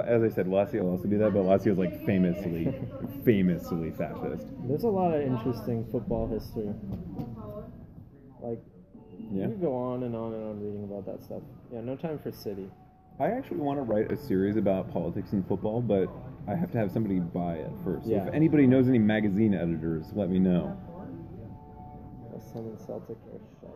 Speaker 1: As I said, Lazio also do that, but Lazio is like famously, famously fascist.
Speaker 2: There's a lot of interesting football history. Like
Speaker 1: Yeah.
Speaker 2: you could go on and on and on reading about that stuff. Yeah, no time for City.
Speaker 1: I actually want to write a series about politics and football, but I have to have somebody buy it first.
Speaker 2: Yeah.
Speaker 1: if anybody knows any magazine editors, let me know.
Speaker 2: Summon Celtic or shut.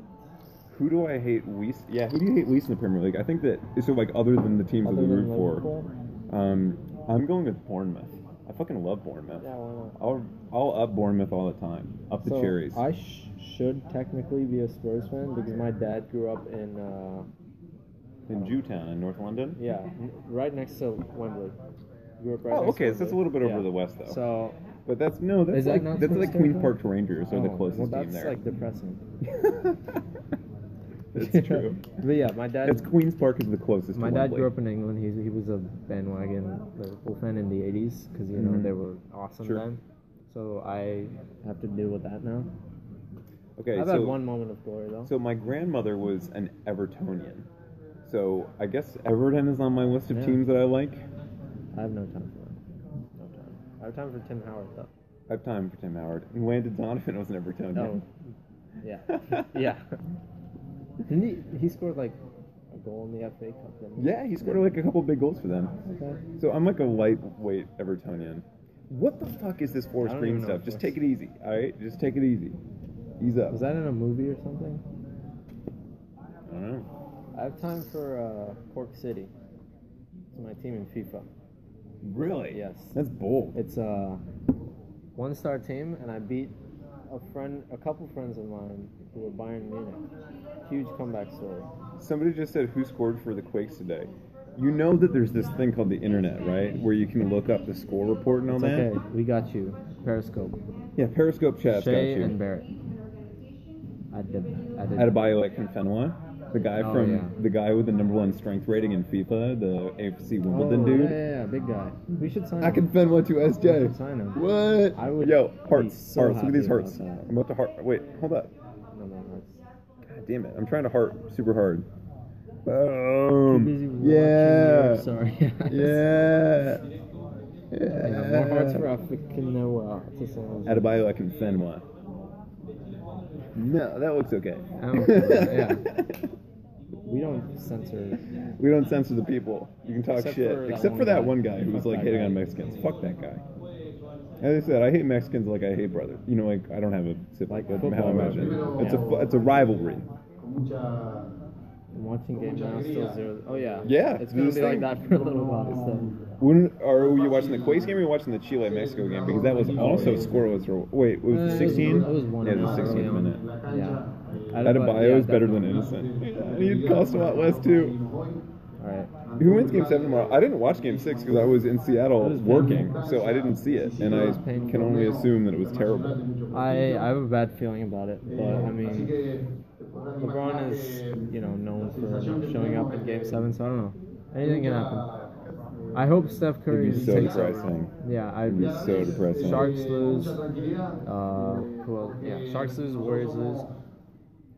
Speaker 1: Who do I hate least? Yeah, who do you hate least in the Premier League? I think that so like other than the teams that
Speaker 2: Other
Speaker 1: we
Speaker 2: than
Speaker 1: root for. Um, I'm going with Bournemouth. I fucking love Bournemouth.
Speaker 2: Yeah, why not?
Speaker 1: I'll I'll up Bournemouth all the time. Up the
Speaker 2: so
Speaker 1: cherries.
Speaker 2: I sh- should technically be a Spurs fan because my dad grew up in, uh,
Speaker 1: in Jewtown in North London.
Speaker 2: yeah, right next to Wembley. Grew up right
Speaker 1: Oh, okay, so that's a little bit over
Speaker 2: Yeah.
Speaker 1: the west though.
Speaker 2: So
Speaker 1: but that's no, that's
Speaker 2: that
Speaker 1: like
Speaker 2: not
Speaker 1: that's like Queens? Park Rangers are the
Speaker 2: oh,
Speaker 1: closest
Speaker 2: well,
Speaker 1: team
Speaker 2: that's
Speaker 1: there.
Speaker 2: like depressing.
Speaker 1: that's true.
Speaker 2: but yeah, my dad.
Speaker 1: That's Queens Park is the closest.
Speaker 2: My dad grew up in England. He he was a bandwagon Liverpool fan in the '80s because you know
Speaker 1: Mhm.
Speaker 2: they were awesome
Speaker 1: Sure.
Speaker 2: then. So I have to deal with that now.
Speaker 1: Okay,
Speaker 2: I've
Speaker 1: so
Speaker 2: had one moment of glory though.
Speaker 1: so my grandmother was an Evertonian. So I guess Everton is on my list of
Speaker 2: Yeah.
Speaker 1: teams that I like.
Speaker 2: I have no time for that. No time. I have time for Tim Howard though.
Speaker 1: I have time for Tim Howard. And Landon Donovan was an Evertonian.
Speaker 2: No. Yeah. yeah. Didn't he? He scored like a goal in the FA Cup. Didn't he?
Speaker 1: Yeah, he scored like a couple big goals for them.
Speaker 2: Okay.
Speaker 1: So I'm like a lightweight Evertonian. What the fuck is this Forest
Speaker 2: I don't
Speaker 1: Green
Speaker 2: even know
Speaker 1: stuff?
Speaker 2: what
Speaker 1: Just take it easy, all right? Just take it easy. Ease up.
Speaker 2: Was that in a movie or something?
Speaker 1: I don't know.
Speaker 2: I have time for uh, Cork City. It's my team in FIFA.
Speaker 1: Really?
Speaker 2: Yes.
Speaker 1: That's bold.
Speaker 2: It's a one-star team, and I beat a friend, a couple friends of mine who were Bayern Munich. Huge comeback story.
Speaker 1: Somebody just said who scored for the Quakes today. You know that there's this thing called the internet, right? Where you can look up the score report and all
Speaker 2: It's
Speaker 1: that.
Speaker 2: okay. We got you. Periscope.
Speaker 1: Yeah, Periscope chat's got
Speaker 2: Shay
Speaker 1: you.
Speaker 2: and Barrett. I did. I did.
Speaker 1: Adebayo Akinfenwa, the guy
Speaker 2: Oh,
Speaker 1: from
Speaker 2: yeah.
Speaker 1: the guy with the number one strength rating in FIFA, the AFC
Speaker 2: Oh,
Speaker 1: Wimbledon dude.
Speaker 2: Yeah, yeah, yeah, big guy. We should sign
Speaker 1: I
Speaker 2: him.
Speaker 1: one to SJ.
Speaker 2: sign him.
Speaker 1: What?
Speaker 2: I would
Speaker 1: Yo, hearts,
Speaker 2: so
Speaker 1: hearts. Look at these hearts.
Speaker 2: that.
Speaker 1: I'm about to heart. Wait, hold up.
Speaker 2: No, no, no.
Speaker 1: God damn it! I'm trying to heart super hard.
Speaker 2: Um, Too
Speaker 1: Boom.
Speaker 2: busy
Speaker 1: yeah.
Speaker 2: you. Sorry.
Speaker 1: Yeah.
Speaker 2: Yeah, more hearts for African Noah. To I
Speaker 1: can fend one. No, that looks okay.
Speaker 2: Oh, yeah. We don't censor.
Speaker 1: We don't censor the people. You can talk
Speaker 2: Except
Speaker 1: shit.
Speaker 2: for that
Speaker 1: Except
Speaker 2: one
Speaker 1: for that
Speaker 2: guy.
Speaker 1: one guy who was
Speaker 2: Fuck
Speaker 1: like
Speaker 2: that
Speaker 1: hitting
Speaker 2: guy.
Speaker 1: on Mexicans. Fuck that guy. As I said, I hate Mexicans like I hate brothers. You know, like I don't have a sibling.
Speaker 2: Like
Speaker 1: That's how I
Speaker 2: football
Speaker 1: imagine.
Speaker 2: rivalry.
Speaker 1: It's a it's a rivalry.
Speaker 2: I'm watching game now, still zero. Oh yeah.
Speaker 1: Yeah,
Speaker 2: It's
Speaker 1: do
Speaker 2: gonna
Speaker 1: this
Speaker 2: be
Speaker 1: thing.
Speaker 2: like that for a little while. So.
Speaker 1: When are you watching the Quakes game or are you watching the Chile Mexico game? Because that was also scoreless. Or wait, was
Speaker 2: Uh,
Speaker 1: it
Speaker 2: it
Speaker 1: 16?
Speaker 2: was- it was one
Speaker 1: Yeah,
Speaker 2: and
Speaker 1: the
Speaker 2: one.
Speaker 1: 16th
Speaker 2: Yeah.
Speaker 1: minute.
Speaker 2: Yeah.
Speaker 1: Adebayo
Speaker 2: yeah,
Speaker 1: is better than innocent. He'd cost a lot less too.
Speaker 2: All right.
Speaker 1: Who wins Game Seven tomorrow? I didn't watch Game Six because I was in Seattle working, so I didn't see it, and I can only assume that it was terrible.
Speaker 2: I I have a bad feeling about it, but I mean,
Speaker 3: que te podrás
Speaker 2: LeBron is you know known for showing up in Game Seven, so I don't know. Anything can happen. I hope Steph Curry
Speaker 1: It'd be so
Speaker 2: takes
Speaker 1: depressing.
Speaker 2: over. Yeah, I'd
Speaker 1: It'd
Speaker 2: be
Speaker 1: be so depressing.
Speaker 2: Sharks lose. Uh, who else? Yeah, Sharks lose, Warriors lose.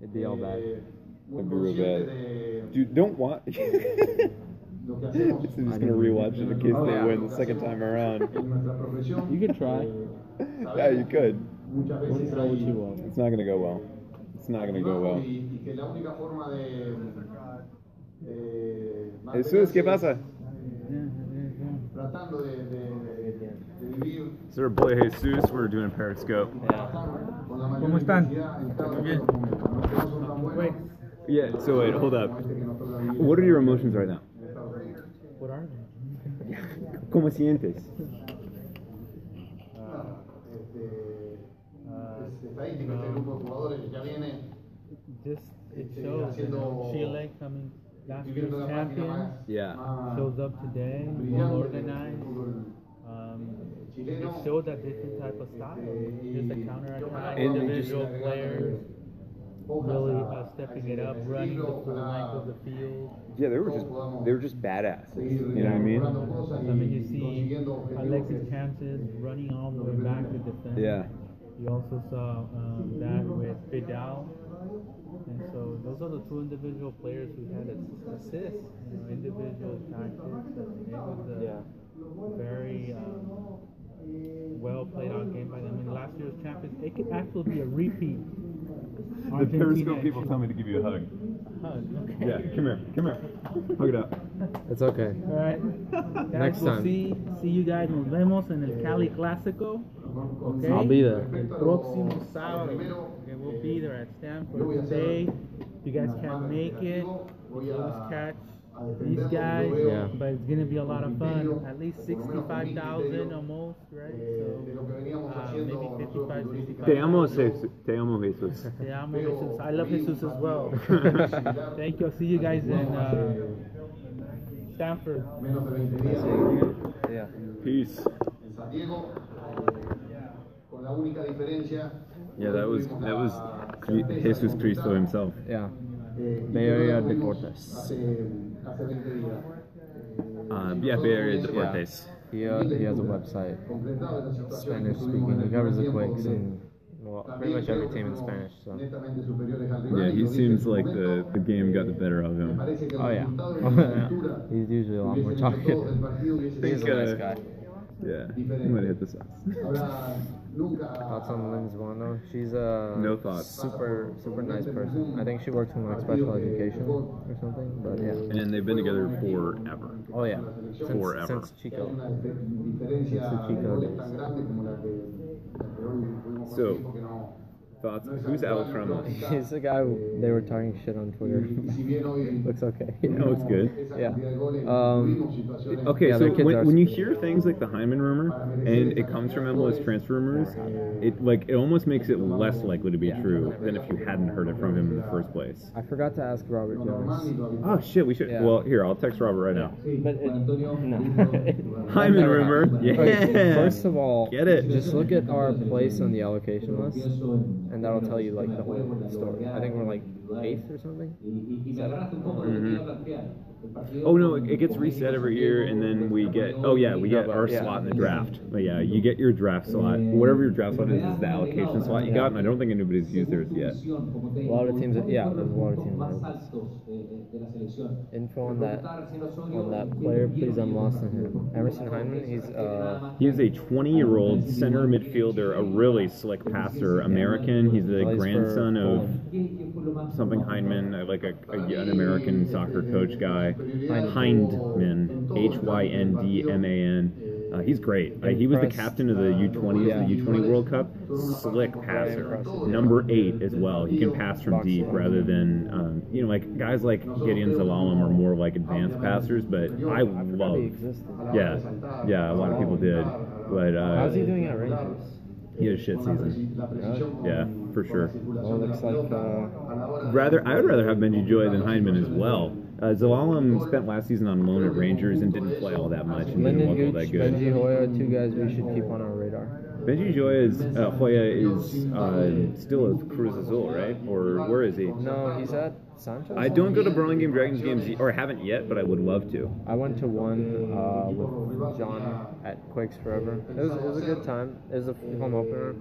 Speaker 2: It'd be all bad.
Speaker 3: Eh, muy
Speaker 1: That'd be real bad. Dude, don't watch.
Speaker 3: lo que
Speaker 1: I'm just gonna rewatch it in case they win the second time around.
Speaker 3: en nuestra profesión.
Speaker 2: You could try.
Speaker 1: yeah, you could.
Speaker 3: Muchas
Speaker 2: Wouldn't
Speaker 3: veces
Speaker 2: go what
Speaker 3: hay
Speaker 2: you want.
Speaker 1: It's not gonna go well. It's not gonna go well.
Speaker 3: Y, y que la única de, de
Speaker 1: Jesús, ¿qué pasa? Our boy Jesus. We're doing a Periscope.
Speaker 2: Yeah.
Speaker 3: con la mayor
Speaker 4: ¿Cómo están?
Speaker 3: intensidad en cada
Speaker 4: Bien.
Speaker 3: momento. No todos son tan buenos.
Speaker 1: Yeah. So wait, hold up.
Speaker 3: Gente que no toca vivir
Speaker 1: What are your emotions right now?
Speaker 3: en Estados Unidos.
Speaker 2: What are they?
Speaker 1: ¿Cómo sientes?
Speaker 3: Nada, este, es estadístico este grupo de jugadores que ya viene
Speaker 4: Just it shows that
Speaker 3: haciendo
Speaker 4: Chile coming last year's
Speaker 3: viviendo la práctica
Speaker 4: champion
Speaker 1: Yeah.
Speaker 4: shows up today, well organized. Um,
Speaker 3: chileno.
Speaker 4: It showed a different type of style, just a counter attack,
Speaker 1: And they
Speaker 4: individual players really uh, stepping it up, running the full length of the field.
Speaker 1: Yeah, they were just they were just badasses. You know what I mean?
Speaker 3: logrando cosas
Speaker 4: I mean, you see Alexis
Speaker 3: que-
Speaker 4: Sanchez running all the way back to defend.
Speaker 1: Yeah.
Speaker 4: You also saw um, that with Vidal. And so those are the two individual players who had ass- assists, you know, individual tactics. And it was a
Speaker 2: Yeah.
Speaker 4: very um, well played out game by them. I mean, last year's champions, it could actually be a repeat.
Speaker 1: The Periscope people tell me to give you a hug.
Speaker 4: Hug, okay.
Speaker 1: Yeah, come here, come here. Hug it up.
Speaker 2: It's okay.
Speaker 4: All right. Guys,
Speaker 2: Next
Speaker 4: we'll
Speaker 2: time.
Speaker 4: See, see you guys. Nos vemos en el Cali Clásico. Okay.
Speaker 2: I'll be there.
Speaker 4: El próximo sábado. Okay, we'll be there at Stanford today. If you guys can't make it, you can always catch these guys.
Speaker 2: Yeah.
Speaker 4: But it's gonna be a lot of fun. At least sixty-five thousand almost, right? So uh, maybe 55, 65.
Speaker 1: Te amo, Jesus. Te amo, Jesus.
Speaker 4: Te amo, Jesus. I love Jesus as well. Thank you. I'll see you guys in uh, Stanford.
Speaker 3: Menos de 20 días
Speaker 2: Yeah.
Speaker 1: Peace.
Speaker 3: en San Diego, con la única diferencia.
Speaker 1: Yeah, that was that was Cri- Jesus Cristo himself.
Speaker 2: Yeah. Bay Area
Speaker 3: lo
Speaker 2: Deportes.
Speaker 3: Hace, hace 20 días. Eh,
Speaker 1: Um, yeah, Bay Area
Speaker 2: Yeah.
Speaker 1: Deportes.
Speaker 2: He, uh, he has a website,
Speaker 3: completado esa situación.
Speaker 2: Spanish speaking. He covers the Quakes and well, pretty much every team in Spanish. So.
Speaker 3: Netamente superiores al rival,
Speaker 1: Yeah, he seems like the, the game got the better of him.
Speaker 3: parece que el
Speaker 2: Oh yeah.
Speaker 3: resultado de la apertura
Speaker 2: He's usually a lot more
Speaker 3: hubiesen hecho todos el
Speaker 2: talkative. He's a nice
Speaker 1: uh,
Speaker 2: guy.
Speaker 1: Yeah, he might have hit the Sox.
Speaker 3: Ahora.
Speaker 2: Thoughts on Lynn Zwano? She's a
Speaker 1: No thoughts.
Speaker 2: super super nice person. I think she works in like special education or something. But yeah.
Speaker 1: And they've been together forever.
Speaker 2: Oh yeah. Since,
Speaker 1: Forever.
Speaker 2: since Chico.
Speaker 3: una dif- diferencia
Speaker 2: It's the Chico days.
Speaker 3: tan grande como la que, la que hoy pudimos
Speaker 1: So,
Speaker 3: conseguir porque no-
Speaker 1: Thoughts? Who's Alex
Speaker 3: habitual,
Speaker 1: Ramos?
Speaker 2: He's the guy who they were talking shit on Twitter.
Speaker 3: Y si bien hoy
Speaker 2: Looks okay.
Speaker 1: Yeah, looks good.
Speaker 2: Yeah.
Speaker 3: cantidad de goles,
Speaker 2: Um,
Speaker 1: Okay,
Speaker 2: Yeah,
Speaker 1: so when, when you hear things like the Hyndman rumor and it comes from MLS transfer rumors, it like it almost makes it less likely to be
Speaker 2: Yeah.
Speaker 1: true than if you hadn't heard it from him in the first place.
Speaker 2: I forgot to ask Robert
Speaker 3: Jonas.
Speaker 1: Oh shit, we should.
Speaker 2: Yeah.
Speaker 1: Well, here I'll text Robert right now.
Speaker 3: Sí,
Speaker 2: But it- no.
Speaker 1: Hyndman rumor, yeah.
Speaker 2: First of all,
Speaker 1: Get it.
Speaker 2: Just look at our place on the allocation list, and that'll tell you like the whole story. I think we're like eighth or something.
Speaker 1: Oh no, it, it gets reset every year, and then we get. Oh yeah, we get our
Speaker 2: yeah.
Speaker 1: slot in the draft. But yeah, you get your draft slot. Whatever your draft slot is, is the allocation slot you got, and I don't think anybody's used theirs yet.
Speaker 2: A lot of teams, yeah, there's a lot of teams. Info on that on that player, please. I'm lost on him. Emerson Hyndman, he's uh,
Speaker 1: He is a 20-year-old center midfielder, a really slick passer, American. He's the grandson of
Speaker 2: Poland.
Speaker 1: Something Hyndman, uh, like a, a- an American soccer coach guy. Hyndman, H Y N D M A N. Uh, he's great. Uh, he was the captain of the U20s,
Speaker 2: Yeah.
Speaker 1: the U20 World Cup. Slick passer. Number eight as well. He can pass from deep rather than, um, you know, like guys like Gedion Zelalem are more like advanced passers, but I love. Yeah, yeah, a lot of people did, but uh,
Speaker 2: How's he doing at Rangers?
Speaker 1: He had a shit season. Yeah, for sure.
Speaker 2: Well, looks like uh,
Speaker 1: Rather, I would rather have Benji Joya than Hyndman as well. Uh, Zelalem spent last season on loan at Rangers and didn't play all that much and didn't
Speaker 2: Lyndon
Speaker 1: look all that good.
Speaker 2: Benji Joya, two guys we should keep on our radar.
Speaker 1: Benji Joya is uh, Joya is uh, still at Cruz Azul, right? Or where is he?
Speaker 2: No, he's at Santos.
Speaker 1: I don't go to Burlingame Dragons games, or haven't yet, but I would love to.
Speaker 2: I went to one uh, with John at Quakes Forever. It was, it was a good time. It was a home opener.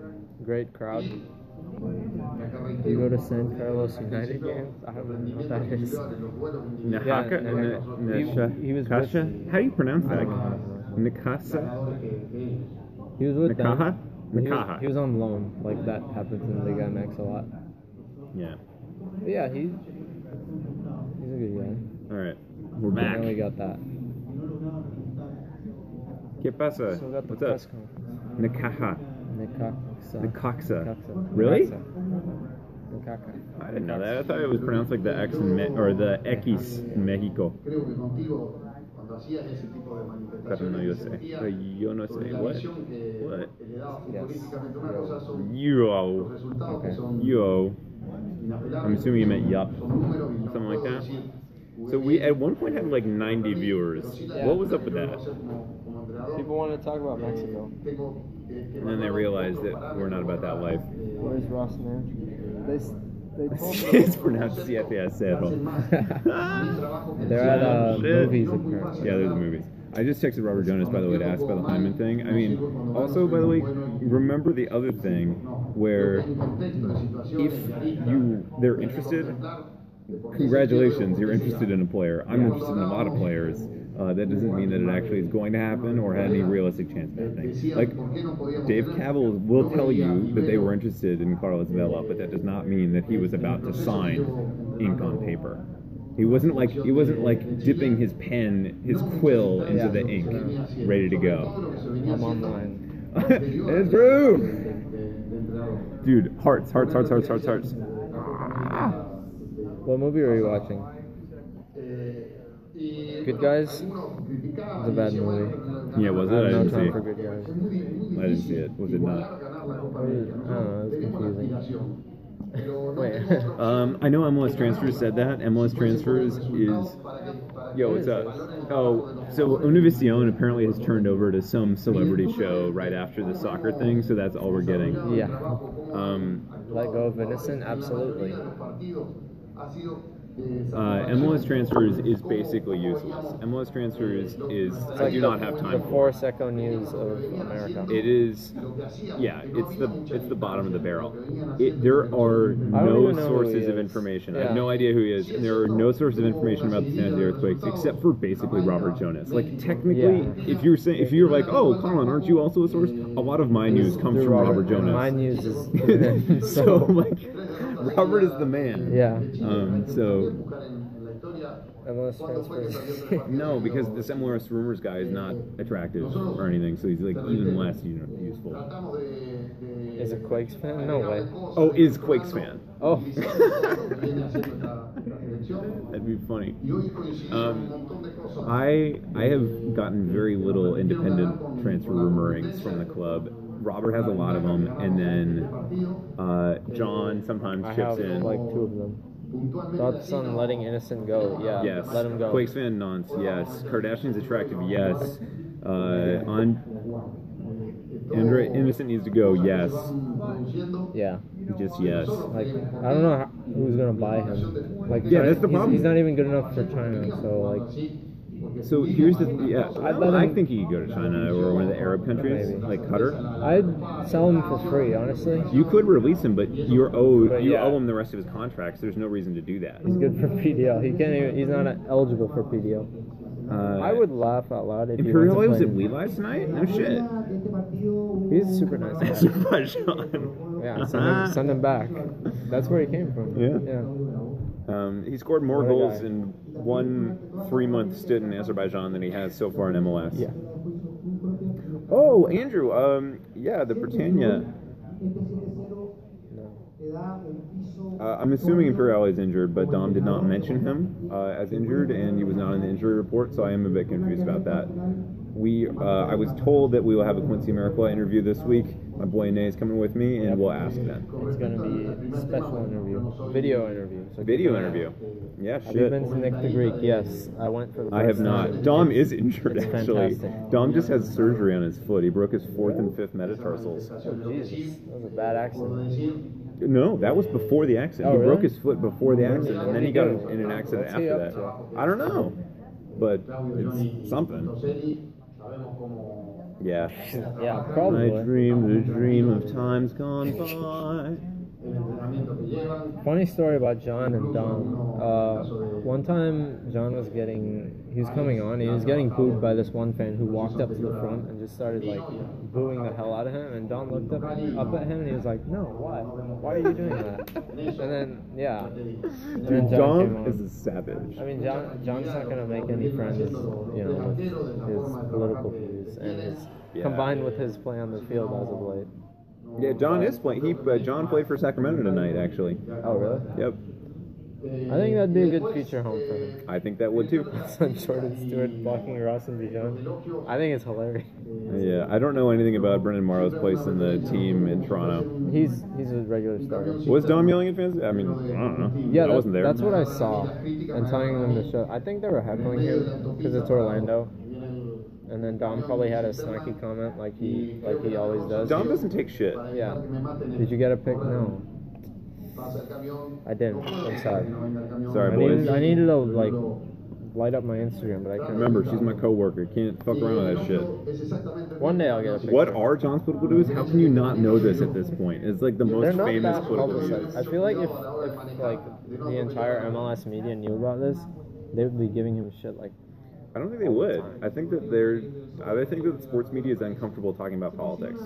Speaker 2: Great crowd. You go to San Carlos United games? I don't know what that is.
Speaker 1: Nahaka?
Speaker 2: and
Speaker 1: N-
Speaker 2: he-
Speaker 1: Nasha-
Speaker 2: he was
Speaker 1: Kasha?
Speaker 2: with-
Speaker 1: How do you pronounce that?
Speaker 2: don't.
Speaker 1: Nikasa?
Speaker 2: He was with
Speaker 1: Nakaha?
Speaker 2: them. He was,
Speaker 1: Nakaha.
Speaker 2: he was on loan. Like that happens in Liga MX a lot.
Speaker 1: Yeah.
Speaker 2: But yeah, he's he's a good guy.
Speaker 1: All right, we're back.
Speaker 2: then we got that.
Speaker 1: ¿Qué pasa?
Speaker 2: So we got the
Speaker 1: What's up? Nakaha.
Speaker 2: Necaxa.
Speaker 1: Necaxa.
Speaker 2: Necaxa.
Speaker 1: Really?
Speaker 2: Necaxa. Necaxa.
Speaker 1: I didn't know that. I thought it was pronounced like the X in Me- or the X in Mexico.
Speaker 3: Creo que contigo, cuando hacías ese tipo de
Speaker 1: Pero no yo sé. yo no sé.
Speaker 3: la
Speaker 1: What?
Speaker 3: visión que,
Speaker 1: What?
Speaker 3: le daba
Speaker 2: Yes.
Speaker 3: una cosa son los
Speaker 1: Yo.
Speaker 3: resultados que son
Speaker 1: Yo. I'm assuming you meant yup.
Speaker 3: Son números y no
Speaker 1: Something like that. So we at one point had like 90 viewers. What was up with that?
Speaker 2: People wanted to talk about eh, Mexico.
Speaker 1: Eh, and then they realized that we're not about that life.
Speaker 2: Eh, Where's Ross Nair? They s- they told me
Speaker 1: it's pronounced CFS Cerro.
Speaker 2: they're at uh, movies apparently.
Speaker 1: Yeah, there's the movies. I just texted Robert Jonas, by the way, to ask about the Hyndman thing. I mean, also, by the way, remember the other thing where if you they're interested, congratulations, you're interested in a player. I'm interested in a lot of players. Uh, that doesn't mean that it actually is going to happen or had any realistic chance of happening. Like Dave Kaval will tell you that they were interested in Carlos Vela, but that does not mean that he was about to sign ink on paper. He wasn't like he wasn't like dipping his pen, his quill into
Speaker 2: Yeah.
Speaker 1: the ink, ready to go.
Speaker 2: I'm online.
Speaker 1: Andrew, dude, hearts, hearts, hearts, hearts, hearts, hearts.
Speaker 2: What movie are you watching? Good Guys? It's a bad movie.
Speaker 1: Yeah, was it?
Speaker 2: I
Speaker 1: I didn't
Speaker 2: time
Speaker 1: see.
Speaker 2: for Good Guys.
Speaker 1: I didn't see it. Was it not?
Speaker 2: I don't know, it's confusing. Wait.
Speaker 1: Um, I know MLS Transfers said that. MLS Transfers is. Yo, what's up? Oh, so Univision apparently has turned over to some celebrity show right after the soccer thing, so that's all we're getting.
Speaker 2: yeah.
Speaker 1: Um,
Speaker 2: Let go of innocent? Absolutely.
Speaker 1: Uh, MLS Transfers is basically useless. MLS Transfers is.
Speaker 2: It's
Speaker 1: I
Speaker 2: like
Speaker 1: do
Speaker 2: the,
Speaker 1: not have time
Speaker 2: The
Speaker 1: for.
Speaker 2: Force Echo News of America.
Speaker 1: It is, yeah. It's the it's the bottom of the barrel. It, there are no
Speaker 2: even know who
Speaker 1: sources of
Speaker 2: is.
Speaker 1: information. I have no idea who he is, and there are no sources of information about the San Jose earthquakes except for basically Robert Jonas. Like technically,
Speaker 2: Yeah.
Speaker 1: if you're saying if you're like, oh, Colin, aren't you also a source? A lot of my news comes
Speaker 2: Through
Speaker 1: from Robert, Jonas.
Speaker 2: My news is
Speaker 1: so like, Robert is the man.
Speaker 2: yeah.
Speaker 1: Um. So
Speaker 2: MLS transfers.
Speaker 1: no, because this MLS rumors guy is not attractive or anything, so he's like even less you know, useful.
Speaker 2: is it Quakes fan? No way.
Speaker 1: Oh, is Quakes fan?
Speaker 2: Oh.
Speaker 1: That'd be funny. Um, I I have gotten very little independent transfer rumorings from the club. Robert has a lot of them, and then uh, John sometimes
Speaker 2: I
Speaker 1: chips
Speaker 2: have
Speaker 1: in.
Speaker 2: like two of them. Thoughts on letting innocent go? Yeah.
Speaker 1: yes,
Speaker 2: Let him go.
Speaker 1: Quakes fan nonce. Yes, Kardashian's attractive. Yes, uh, on Andre Innocent needs to go. Yes,
Speaker 2: Yeah.
Speaker 1: just yes.
Speaker 2: Like I don't know how, who's gonna buy him. Like
Speaker 1: Yeah,
Speaker 2: China-
Speaker 1: that's the
Speaker 2: he's-
Speaker 1: problem.
Speaker 2: He's, not even good enough for China. So like,
Speaker 1: So here's the yeah.
Speaker 2: I'd let
Speaker 1: I think he could go to China or one of the Arab countries
Speaker 2: Maybe.
Speaker 1: like Qatar.
Speaker 2: I'd sell him for free. Honestly,
Speaker 1: You could release him, but you're owed.
Speaker 2: But
Speaker 1: you
Speaker 2: yeah.
Speaker 1: owe him the rest of his contracts. So there's no reason to do that.
Speaker 2: he's good for PDL. He can't even. He's not eligible for PDL.
Speaker 1: Uh,
Speaker 2: I would laugh out loud if
Speaker 1: Imperial
Speaker 2: he
Speaker 1: was
Speaker 2: went
Speaker 1: at
Speaker 2: to play.
Speaker 1: Levi's tonight. No shit.
Speaker 2: He's a super nice. Guy.
Speaker 1: Azerbaijan.
Speaker 2: Yeah, send him, send him back. That's where he came from.
Speaker 1: Yeah.
Speaker 2: Yeah.
Speaker 1: Um, he scored more
Speaker 2: What
Speaker 1: goals in one three-month stint in Azerbaijan than he has so far in MLS.
Speaker 2: Yeah.
Speaker 1: Oh, Andrew. Um, yeah, the Britannia. Uh, I'm assuming Imperial is injured, but Dom did not mention him uh, as injured, and he was not in the injury report, so I am a bit confused about that. We, uh, I was told that we will have a Quincy Amarikwa interview this week. My boy Nay is coming with me, and we'll ask them.
Speaker 2: It's gonna be a special interview, video interview. So
Speaker 1: Video interview. Yeah,
Speaker 2: Have you been to Nick the Greek? Yes, I went for the.
Speaker 1: I have not. Dom is injured
Speaker 2: it's
Speaker 1: actually.
Speaker 2: fantastic.
Speaker 1: Dom just has surgery on his foot. He broke his fourth and fifth metatarsals.
Speaker 2: Oh, Jesus, that was a bad accident.
Speaker 1: No, that was before the accident.
Speaker 2: Oh,
Speaker 1: he
Speaker 2: really?
Speaker 1: broke his foot before the accident, and then he got in an accident
Speaker 2: What's
Speaker 1: after that. I don't know, but it's something. Yeah.
Speaker 2: Yeah,
Speaker 1: I
Speaker 2: probably.
Speaker 1: dreamed a dream of times gone by.
Speaker 2: Funny story about John and Dom. Uh, one time, John was getting, he was coming on, he was getting booed by this one fan who walked up to the front and just started like booing the hell out of him. And Dom looked up, up at him and he was like, "No, why? Why are you doing that?" And then, yeah, and then
Speaker 1: Dude,
Speaker 2: John
Speaker 1: Dom is a savage.
Speaker 2: I mean, John, John's not gonna make any friends, you know, with his political views and his
Speaker 1: Yeah.
Speaker 2: combined with his play on the field as of late.
Speaker 1: Yeah, John is playing. He uh, John played for Sacramento tonight, actually.
Speaker 2: Oh, really?
Speaker 1: Yep,
Speaker 2: I think that'd be a good feature home for him.
Speaker 1: I think that would too.
Speaker 2: Son Jordan Stewart blocking Ross and Bijan. I think it's hilarious.
Speaker 1: Yeah, I don't know anything about Brendan Morrow's place in the team in Toronto.
Speaker 2: He's he's a regular starter.
Speaker 1: Was Dom yelling at fans? I mean, I don't know.
Speaker 2: Yeah,
Speaker 1: I
Speaker 2: that-
Speaker 1: wasn't there.
Speaker 2: that's what I saw. And telling them to shut. I think they were heckling him because it's Orlando. And then Dom probably had a snarky comment like he like he always does.
Speaker 1: Dom doesn't take shit.
Speaker 2: Yeah. Did you get a pick? No, I didn't. I'm sorry.
Speaker 1: Sorry,
Speaker 2: I
Speaker 1: boys.
Speaker 2: needed, I needed to like light up my Instagram, but I can't.
Speaker 1: Remember, she's my coworker. Can't fuck around with that shit.
Speaker 2: One day I'll get a picture.
Speaker 1: What are John's political views? How can you not know this at this point? It's like the most famous political views.
Speaker 2: I feel like if, if like the entire MLS media knew about this, they would be giving him shit like
Speaker 1: I don't think they would. I think that they're. I think that the sports media is uncomfortable talking about politics.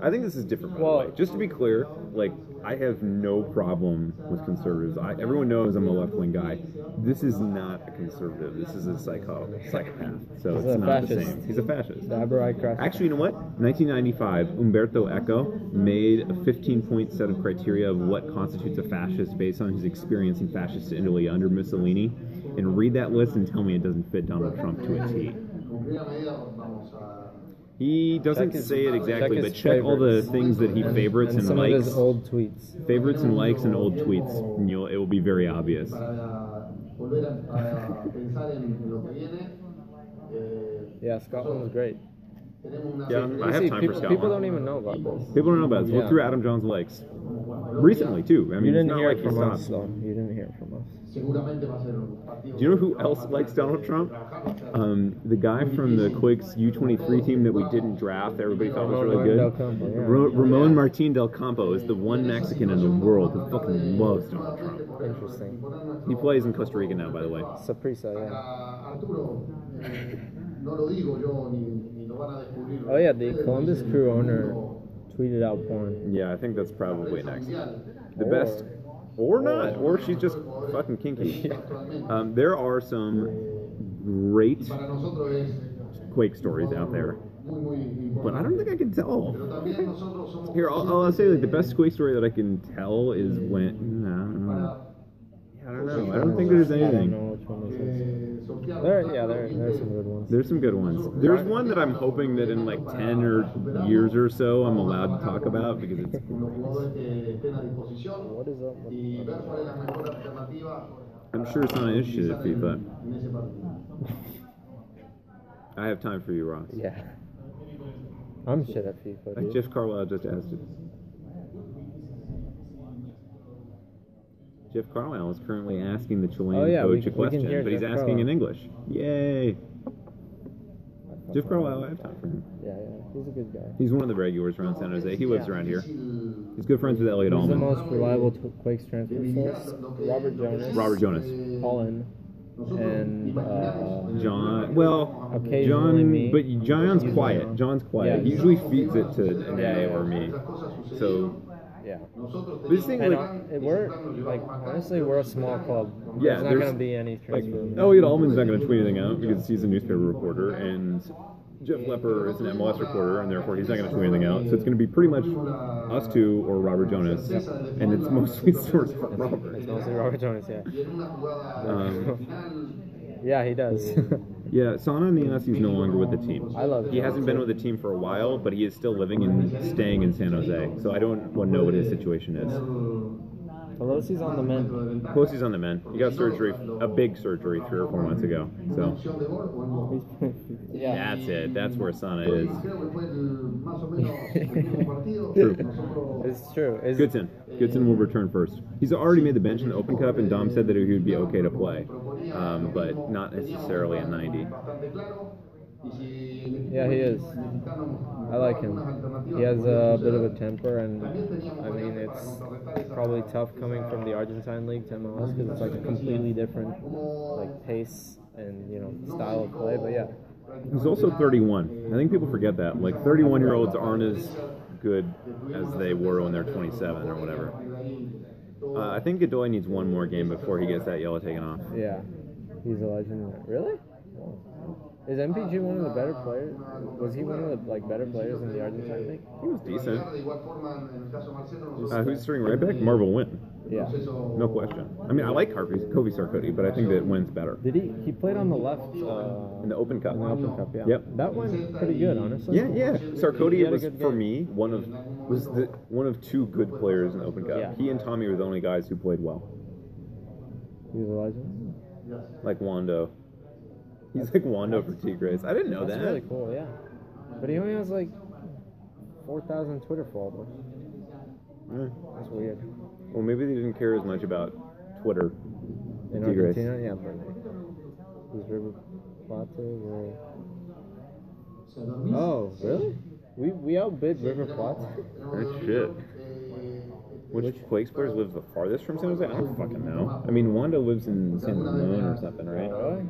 Speaker 1: I think this is different. By
Speaker 2: Well-
Speaker 1: the way. just to be clear, like I have no problem with conservatives. I, everyone knows I'm a left wing guy. This is not a conservative. This is a psycho psychopath. So
Speaker 2: He's
Speaker 1: it's
Speaker 2: a
Speaker 1: not the same. He's a fascist.
Speaker 2: The Aberite Cross.
Speaker 1: Actually, you know what? 1995, Umberto Eco made a 15-point set of criteria of what constitutes a fascist based on his experience in fascist Italy under Mussolini. And read that list and tell me it doesn't fit Donald Trump to a T.
Speaker 3: Con primera medida vamos a
Speaker 1: He doesn't
Speaker 2: his-
Speaker 1: say it exactly,
Speaker 2: check
Speaker 1: but check all the things that he favorites
Speaker 2: and
Speaker 1: and, likes.
Speaker 2: old tweets.
Speaker 1: favorites and likes and old tweets. And you'll, it will be very obvious.
Speaker 3: para volver a, a pensar en, en lo que viene.
Speaker 2: Yeah, Scotland was great.
Speaker 1: Yeah, I have time
Speaker 2: people,
Speaker 1: for
Speaker 2: people don't even know about this.
Speaker 1: People don't know about this. Look through Adam John's likes. Recently, too. I mean,
Speaker 2: you
Speaker 1: it's
Speaker 2: didn't
Speaker 1: not
Speaker 2: hear
Speaker 1: like
Speaker 2: it
Speaker 1: he
Speaker 2: from us, though. You didn't hear it from us.
Speaker 3: Seguramente va a ser un partido.
Speaker 1: Do you know who else likes Donald Trump? Um, the guy from the Quakes U23 team that we didn't draft, that everybody thought was really good.
Speaker 2: Del Campo, yeah.
Speaker 1: Ra- Ramon Martin Del Campo is the one Mexican in the world who fucking loves Donald Trump.
Speaker 2: Interesting.
Speaker 1: He plays in Costa Rica now, by the way.
Speaker 2: Saprissa, yeah.
Speaker 3: Arturo, eh, no lo digo yo ni, ni lo van a descubrir.
Speaker 2: Oh yeah, the Columbus Crew owner tweeted out porn.
Speaker 1: Yeah, I think that's probably next. The best, or not, or she's just fucking kinky. Um, there are some great
Speaker 3: para nosotros es
Speaker 1: Quake stories out there,
Speaker 3: muy, muy importante.
Speaker 1: but I don't think I can tell.
Speaker 3: Pero también nosotros somos
Speaker 1: Here, I'll, I'll say like the best Quake story that I can tell is when. No, I don't know. I don't know. I don't think there's
Speaker 2: I don't
Speaker 1: anything.
Speaker 2: know which one this is.
Speaker 3: sortear
Speaker 2: There, yeah, there,
Speaker 3: y
Speaker 2: there's some good ones.
Speaker 1: There's some good ones. There's one that I'm hoping that in like 10 or years or so I'm allowed to talk about because it's
Speaker 3: con los jugadores que estén a disposición
Speaker 2: What is up? with-
Speaker 3: y ver cuál es la mejor alternativa
Speaker 1: I'm sure it's not interested at FIFA.
Speaker 3: en ese.
Speaker 1: I have time for you, Ross.
Speaker 2: Yeah. I'm shit at FIFA,
Speaker 1: Like
Speaker 2: dude.
Speaker 1: Jeff Carlisle just asked it. Jeff Carlisle is currently asking the Chilean
Speaker 2: Oh, yeah,
Speaker 1: coach a
Speaker 2: we can
Speaker 1: question, but he's
Speaker 2: Jeff
Speaker 1: asking in English. Yay! Jeff Carlisle, I have time for him.
Speaker 2: Yeah, yeah, he's a good guy.
Speaker 1: He's one of the regulars around San Jose. He lives around here. He's good friends with Elliot
Speaker 2: He's the most reliable Quakes transfer source. Robert Jonas,
Speaker 1: Robert Jonas.
Speaker 2: Colin, and uh,
Speaker 1: John, well, John,
Speaker 2: me.
Speaker 1: but John's quiet. John's quiet.
Speaker 2: Yeah.
Speaker 1: He usually feeds it to
Speaker 2: Yeah, yeah.
Speaker 1: or me.
Speaker 3: otras cosas sucedieron.
Speaker 1: So
Speaker 2: yeah.
Speaker 3: Nosotros
Speaker 1: This thing,
Speaker 2: And
Speaker 1: like-
Speaker 2: uh, it, we're like honestly we're a small club.
Speaker 1: Yeah,
Speaker 2: there's not
Speaker 1: there's-
Speaker 2: gonna be any
Speaker 1: like
Speaker 2: transfer.
Speaker 1: Elliot Almond's not going to tweet anything out because he's a newspaper reporter, and Jeff Lepper is an MLS reporter, and therefore he's not going to tweet anything out. So it's going to be pretty much us two or Robert Jonas, and it's mostly sourced from Robert.
Speaker 2: It's mostly Robert Jonas, yeah.
Speaker 3: y en una jugada
Speaker 1: Um,
Speaker 2: Yeah, he does.
Speaker 1: Yeah, Sanna Nyassi is no longer with the team.
Speaker 2: I love
Speaker 1: He hasn't been with the team for a while, but he is still living and staying in San Jose. So I don't want to know what his situation is.
Speaker 2: Pelosi's on the men.
Speaker 1: Pelosi's on the men. He got surgery, a big surgery, three or four months ago. So
Speaker 3: opción de gol o en gol.
Speaker 2: yeah.
Speaker 1: that's it. That's where Sanna is.
Speaker 3: Creo que fue el- más o menos el mismo partido.
Speaker 1: True.
Speaker 2: It's true. It's,
Speaker 1: Goodson. Goodson will return first. He's already made the bench in the Open Cup, and Dom said that he would be okay to play, um, but not necessarily a 90.
Speaker 3: Bastante claro. Y si el equipo
Speaker 2: Yeah, he is. I like him. He has a bit of a temper, and I mean it's
Speaker 3: para contrarrestar esa-
Speaker 2: probably tough coming from the Argentine league to MLS because it's like a completely different like pace and you know style of play. But yeah,
Speaker 1: He's also 31. I think people forget that. Like 31 year olds aren't as good as they were when they're 27 or whatever. Uh, I think Godoy needs one more game before he gets that yellow taken off.
Speaker 2: yeah, he's a legend. Really? Is MPG one of the better players? Was he one of the like better players in the Argentine league?
Speaker 1: He was decent.
Speaker 3: De igual forma, en el caso de Marcelo, nosotros-
Speaker 1: Uh, who's starting right back? Marvell Wynne.
Speaker 2: Yeah.
Speaker 1: No question. I mean, I like Harvey, Kofi Sarkodie, but I think that Wynne's better.
Speaker 2: Did he? He played on the left uh,
Speaker 1: In the Open Cup.
Speaker 2: in the Open Cup. Yeah.
Speaker 1: Yep.
Speaker 2: That went pretty good, honestly.
Speaker 1: Yeah, yeah.
Speaker 2: He
Speaker 1: Sarkodie
Speaker 2: had a
Speaker 1: was for me one of was the one of two good players in the Open Cup.
Speaker 2: Yeah.
Speaker 1: He and Tommy were the only guys who played well.
Speaker 2: He was a legend.
Speaker 1: Like Wondo. He's like Wondo for Tigres. I didn't know that.
Speaker 2: That's
Speaker 1: that.
Speaker 2: really cool. Yeah. But he only has like four thousand Twitter followers.
Speaker 1: Eh.
Speaker 2: That's weird.
Speaker 1: Well, maybe they didn't care as much about Twitter.
Speaker 2: In
Speaker 1: Tigres.
Speaker 2: Argentina, yeah, but these River Plate
Speaker 3: dormía.
Speaker 2: Oh, really? We we outbid River Plate.
Speaker 1: That shit. Which Quakes players lives the farthest from San Jose? I don't fucking know. I mean, Wondo lives in San Ramon or something, right?
Speaker 2: Really?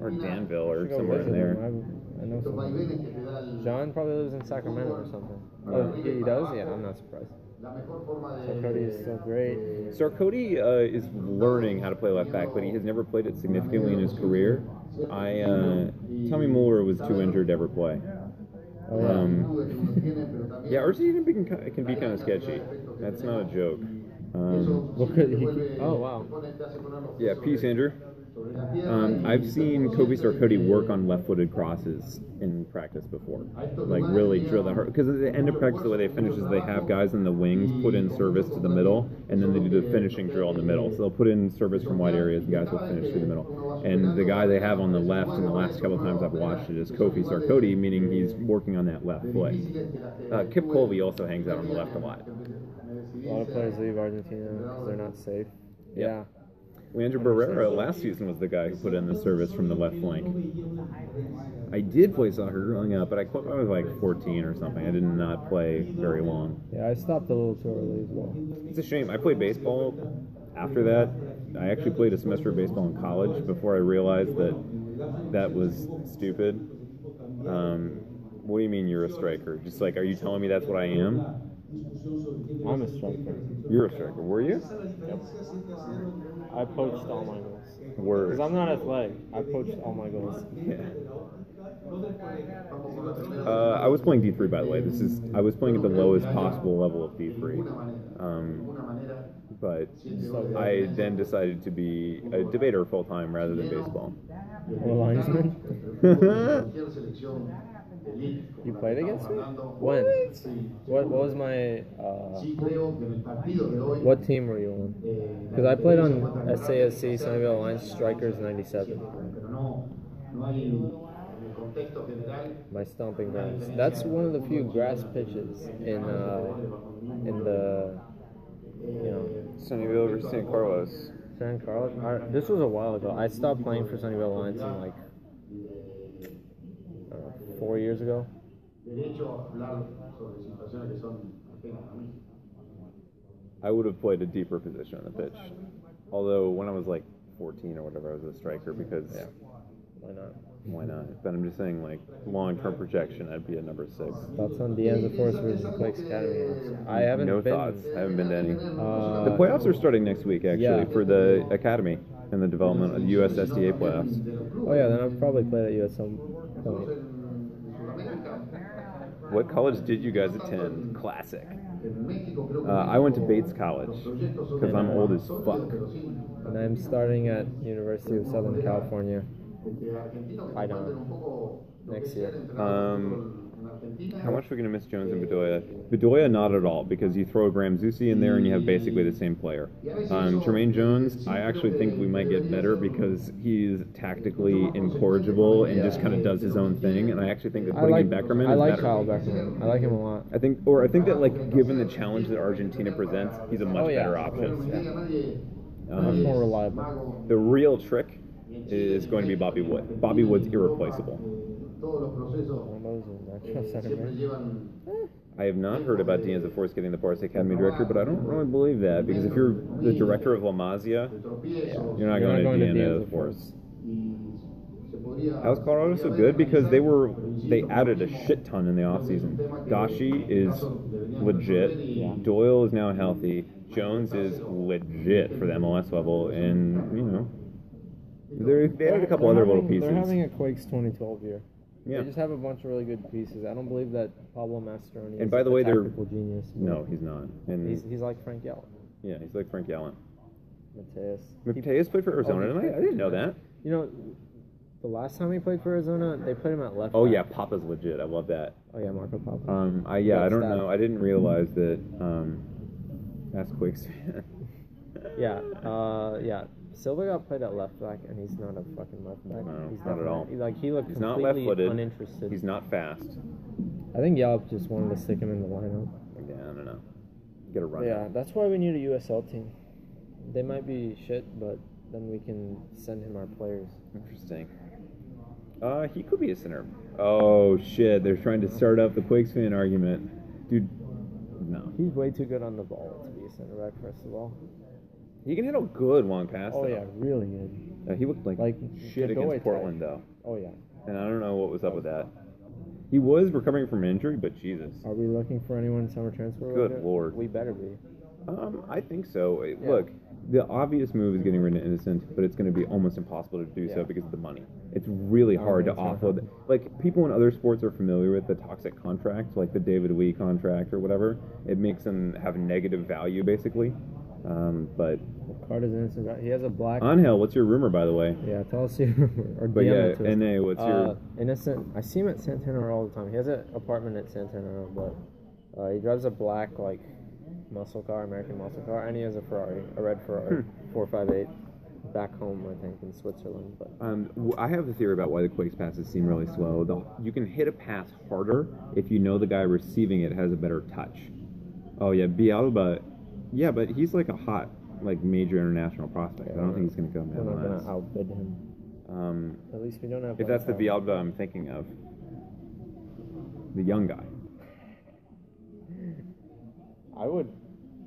Speaker 1: Or Danville or
Speaker 2: Should go
Speaker 1: somewhere in
Speaker 2: visit
Speaker 1: there.
Speaker 2: him. I, I know
Speaker 3: Los
Speaker 2: someone.
Speaker 3: vaivenes que te da el-
Speaker 2: John probably lives in Sacramento or something. Oh, he, he does? Yeah, I'm not surprised.
Speaker 3: la mejor
Speaker 2: So Cody is still great.
Speaker 1: Sarkodie uh, is learning how to play left back, but he has never played it significantly in his career. I uh, Tommy Mueller was too injured to ever play.
Speaker 2: Oh, yeah.
Speaker 1: Um,
Speaker 3: virtudes que uno tiene,
Speaker 1: yeah, RC can be, can be kind of sketchy. That's not a joke. Um,
Speaker 2: Look at- he- oh, wow.
Speaker 3: pone- te hace poner los
Speaker 1: yeah, peace, Andrew.
Speaker 3: Sobre la tierra
Speaker 1: Um, I've seen Kofi Sarkodie work on left-footed crosses in practice before, like really drill that hard. Because at the end of practice, the way they finish is they have guys in the wings put in service to the middle, and then they do the finishing drill in the middle. So they'll put in service from wide areas, and guys will finish through the middle. And the guy they have on the left, in the last couple of times I've watched it, is Kofi Sarkodie, meaning he's working on that left foot. Uh, Kip Colvey also hangs out on the left a lot.
Speaker 2: A lot of players leave Argentina because they're not safe. Yeah.
Speaker 1: Leandro Barrera last season was the guy who put in the service from the left flank. I did play soccer growing up, but I quit when I was like 14 or something. I did not play very long.
Speaker 2: Yeah, I stopped a little too early as well.
Speaker 1: It's a shame. I played baseball after that. I actually played a semester of baseball in college before I realized that that was stupid. Um, what do you mean you're a striker? Just like, are you telling me that's what I am?
Speaker 2: I'm a striker.
Speaker 1: You're a striker. Were you?
Speaker 2: I poached all my goals.
Speaker 1: Word.
Speaker 2: Because I'm not athletic. I poached all my goals.
Speaker 1: Yeah. Uh, I was playing D3 by the way. This is I was playing at the lowest possible level of D3. Um, but I then decided to be a debater full time rather than baseball.
Speaker 2: Or linesman.
Speaker 3: Cualquier selección elite,
Speaker 2: You played against me? When? What, what was my. Uh,
Speaker 3: sí creo que en el partido de hoy,
Speaker 2: what team were you on?
Speaker 3: eh,
Speaker 2: Because I played on SASC, Sunnyvale Alliance Strikers 97.
Speaker 3: pero no, no hay en el contexto general
Speaker 2: My stomping grounds. That's one of the few grass pitches in uh, in the you know
Speaker 1: Sunnyvale versus San Carlos.
Speaker 2: San Carlos. I, this was a while ago. I stopped playing for Sunnyvale Alliance in like I don't know, four years ago.
Speaker 3: derecho a hablar sobre situaciones que son ajenas a mí.
Speaker 1: I would have played a deeper position on the pitch. Although when I was like 14 or whatever, I was a striker because
Speaker 2: Yeah. Why not?
Speaker 1: why not? But I'm just saying, like long term projection, I'd be a number six.
Speaker 2: Thoughts on De Anza Force versus Quakes Academy? games? I haven't
Speaker 1: no
Speaker 2: been.
Speaker 1: thoughts. I haven't been to any.
Speaker 2: Uh,
Speaker 1: the playoffs are starting next week, actually,
Speaker 2: yeah.
Speaker 1: for the academy and the development of the US SDA playoffs.
Speaker 2: Oh yeah, then I'll probably play at you at some point.
Speaker 1: What college did you guys attend? Classic.
Speaker 3: en México creo que
Speaker 1: Uh, I went to Bates College because I'm old as fuck.
Speaker 2: And I'm starting at University of Southern California.
Speaker 3: porque argentinos que
Speaker 2: I know.
Speaker 3: comparten un poco lo que
Speaker 2: Next year.
Speaker 1: Um,
Speaker 3: de fútbol en Argentina.
Speaker 1: How much are we going to miss Jones and Bedoya? Bedoya, not at all, because you throw Graham Zusi in there and you have basically the same player. Um, Jermaine Jones, I actually think we might get better because he's tactically incorrigible and just kind of does his own thing. And I actually think that
Speaker 2: I
Speaker 1: putting
Speaker 2: like
Speaker 1: in Beckerman
Speaker 2: I like
Speaker 1: better.
Speaker 2: Kyle Beckerman. I like him a lot.
Speaker 1: I think, or I think that like given the challenge that Argentina presents, he's a much
Speaker 2: Oh, yeah,
Speaker 1: better option.
Speaker 2: course.
Speaker 3: No diga nadie,
Speaker 2: Much
Speaker 1: Um,
Speaker 2: more reliable.
Speaker 1: the real trick is going to be Bobby Wood. Bobby Wood's irreplaceable.
Speaker 3: Todos los procesos
Speaker 2: One of those is
Speaker 3: eh, siempre llevan
Speaker 1: I have not heard about De Anza Force getting the Barca Academy director, but I don't really believe that because if you're the director of La Masia,
Speaker 3: tropiezos
Speaker 1: you're not
Speaker 2: You're
Speaker 1: going,
Speaker 2: not
Speaker 1: to
Speaker 2: to
Speaker 1: Diaz
Speaker 2: Diaz
Speaker 1: of
Speaker 2: of
Speaker 1: Force.
Speaker 3: y se podría
Speaker 1: How's Colorado so good? Because they were they added a shit ton in the offseason. Gashi is legit. Doyle is now healthy. Jones is legit for the MLS level, and you know, they they added a couple
Speaker 2: They're
Speaker 1: other little
Speaker 2: pieces. They're having a Quakes 2012 year.
Speaker 1: Yeah.
Speaker 2: They just have a bunch of really good pieces. I don't believe that Pablo Mastroeni is
Speaker 1: And by the
Speaker 2: a
Speaker 1: way, they're-
Speaker 2: tactical genius.
Speaker 1: No, he's not. And
Speaker 2: He's, he's like Frank Yallop.
Speaker 1: yeah, he's like Frank Gallen.
Speaker 2: Mateus.
Speaker 1: Mateus played for Arizona, and I, I didn't know that.
Speaker 2: You know, the last time he played for Arizona, they put him at left.
Speaker 1: Oh
Speaker 2: back.
Speaker 1: yeah, Pappa's legit. I love that.
Speaker 2: Oh yeah, Marco Pappa.
Speaker 1: Um, I yeah, I don't
Speaker 2: that.
Speaker 1: know. I didn't realize that. Um, that's Quakes fan.
Speaker 2: yeah, uh, yeah. Silva got played at left back, and he's not a fucking left back.
Speaker 1: No,
Speaker 2: he's
Speaker 1: not at all.
Speaker 2: he- Like he looked
Speaker 1: He's not
Speaker 2: completely
Speaker 1: left-footed.
Speaker 2: uninterested.
Speaker 1: He's not fast.
Speaker 2: I think Yelp just wanted to stick him in the lineup.
Speaker 1: Yeah, I don't know. Get a run.
Speaker 2: Yeah, that's why we need a USL team. They might be shit, but then we can send him our players.
Speaker 1: Interesting. Uh, he could be a center. Oh shit! They're trying to start up the Quakes fan argument, dude. No.
Speaker 2: He's way too good on the ball to be a center back, first of all.
Speaker 1: He can hit a good long pass.
Speaker 2: Oh
Speaker 1: though.
Speaker 2: yeah, really good.
Speaker 1: Uh, he looked like,
Speaker 2: Like,
Speaker 1: shit against Portland though,
Speaker 2: Oh yeah.
Speaker 1: and I don't know what was up with that. He was recovering from an injury, but Jesus.
Speaker 2: Are we looking for anyone in summer transfer?
Speaker 1: Good
Speaker 2: window?
Speaker 1: lord.
Speaker 2: We better be.
Speaker 1: Um, I think so.
Speaker 2: Yeah.
Speaker 1: Look, the obvious move is getting rid of Innocent, but it's going to be almost impossible to do so because of the money. It's really hard to offload. Like people in other sports are familiar with the toxic contract, like the David Lee contract or whatever. It makes them have negative value basically. Um, but
Speaker 2: Carter's innocent. He has a black.
Speaker 1: Angel, what's your rumor by the way?
Speaker 2: yeah, tell us your or
Speaker 1: But
Speaker 2: DM
Speaker 1: yeah,
Speaker 2: it to us.
Speaker 1: Na, what's
Speaker 2: Uh,
Speaker 1: your?
Speaker 2: innocent? I see him at Santana all the time. He has an apartment at Santana, but uh, he drives a black like muscle car, American muscle car, and he has a Ferrari, a red Ferrari,
Speaker 1: Hmm.
Speaker 2: four five eight, back home I think in Switzerland. But
Speaker 1: Um, I have a theory about why the Quakes passes seem really slow. The, you can hit a pass harder if you know the guy receiving it has a better touch. Oh yeah, Bialba, yeah, but he's like a hot, like major international prospect. I don't think he's going to come
Speaker 2: we're not
Speaker 1: MLS.
Speaker 2: gonna outbid him.
Speaker 1: Um,
Speaker 2: At least we don't have.
Speaker 1: if that's the Bialba I'm thinking of, the young guy.
Speaker 2: I would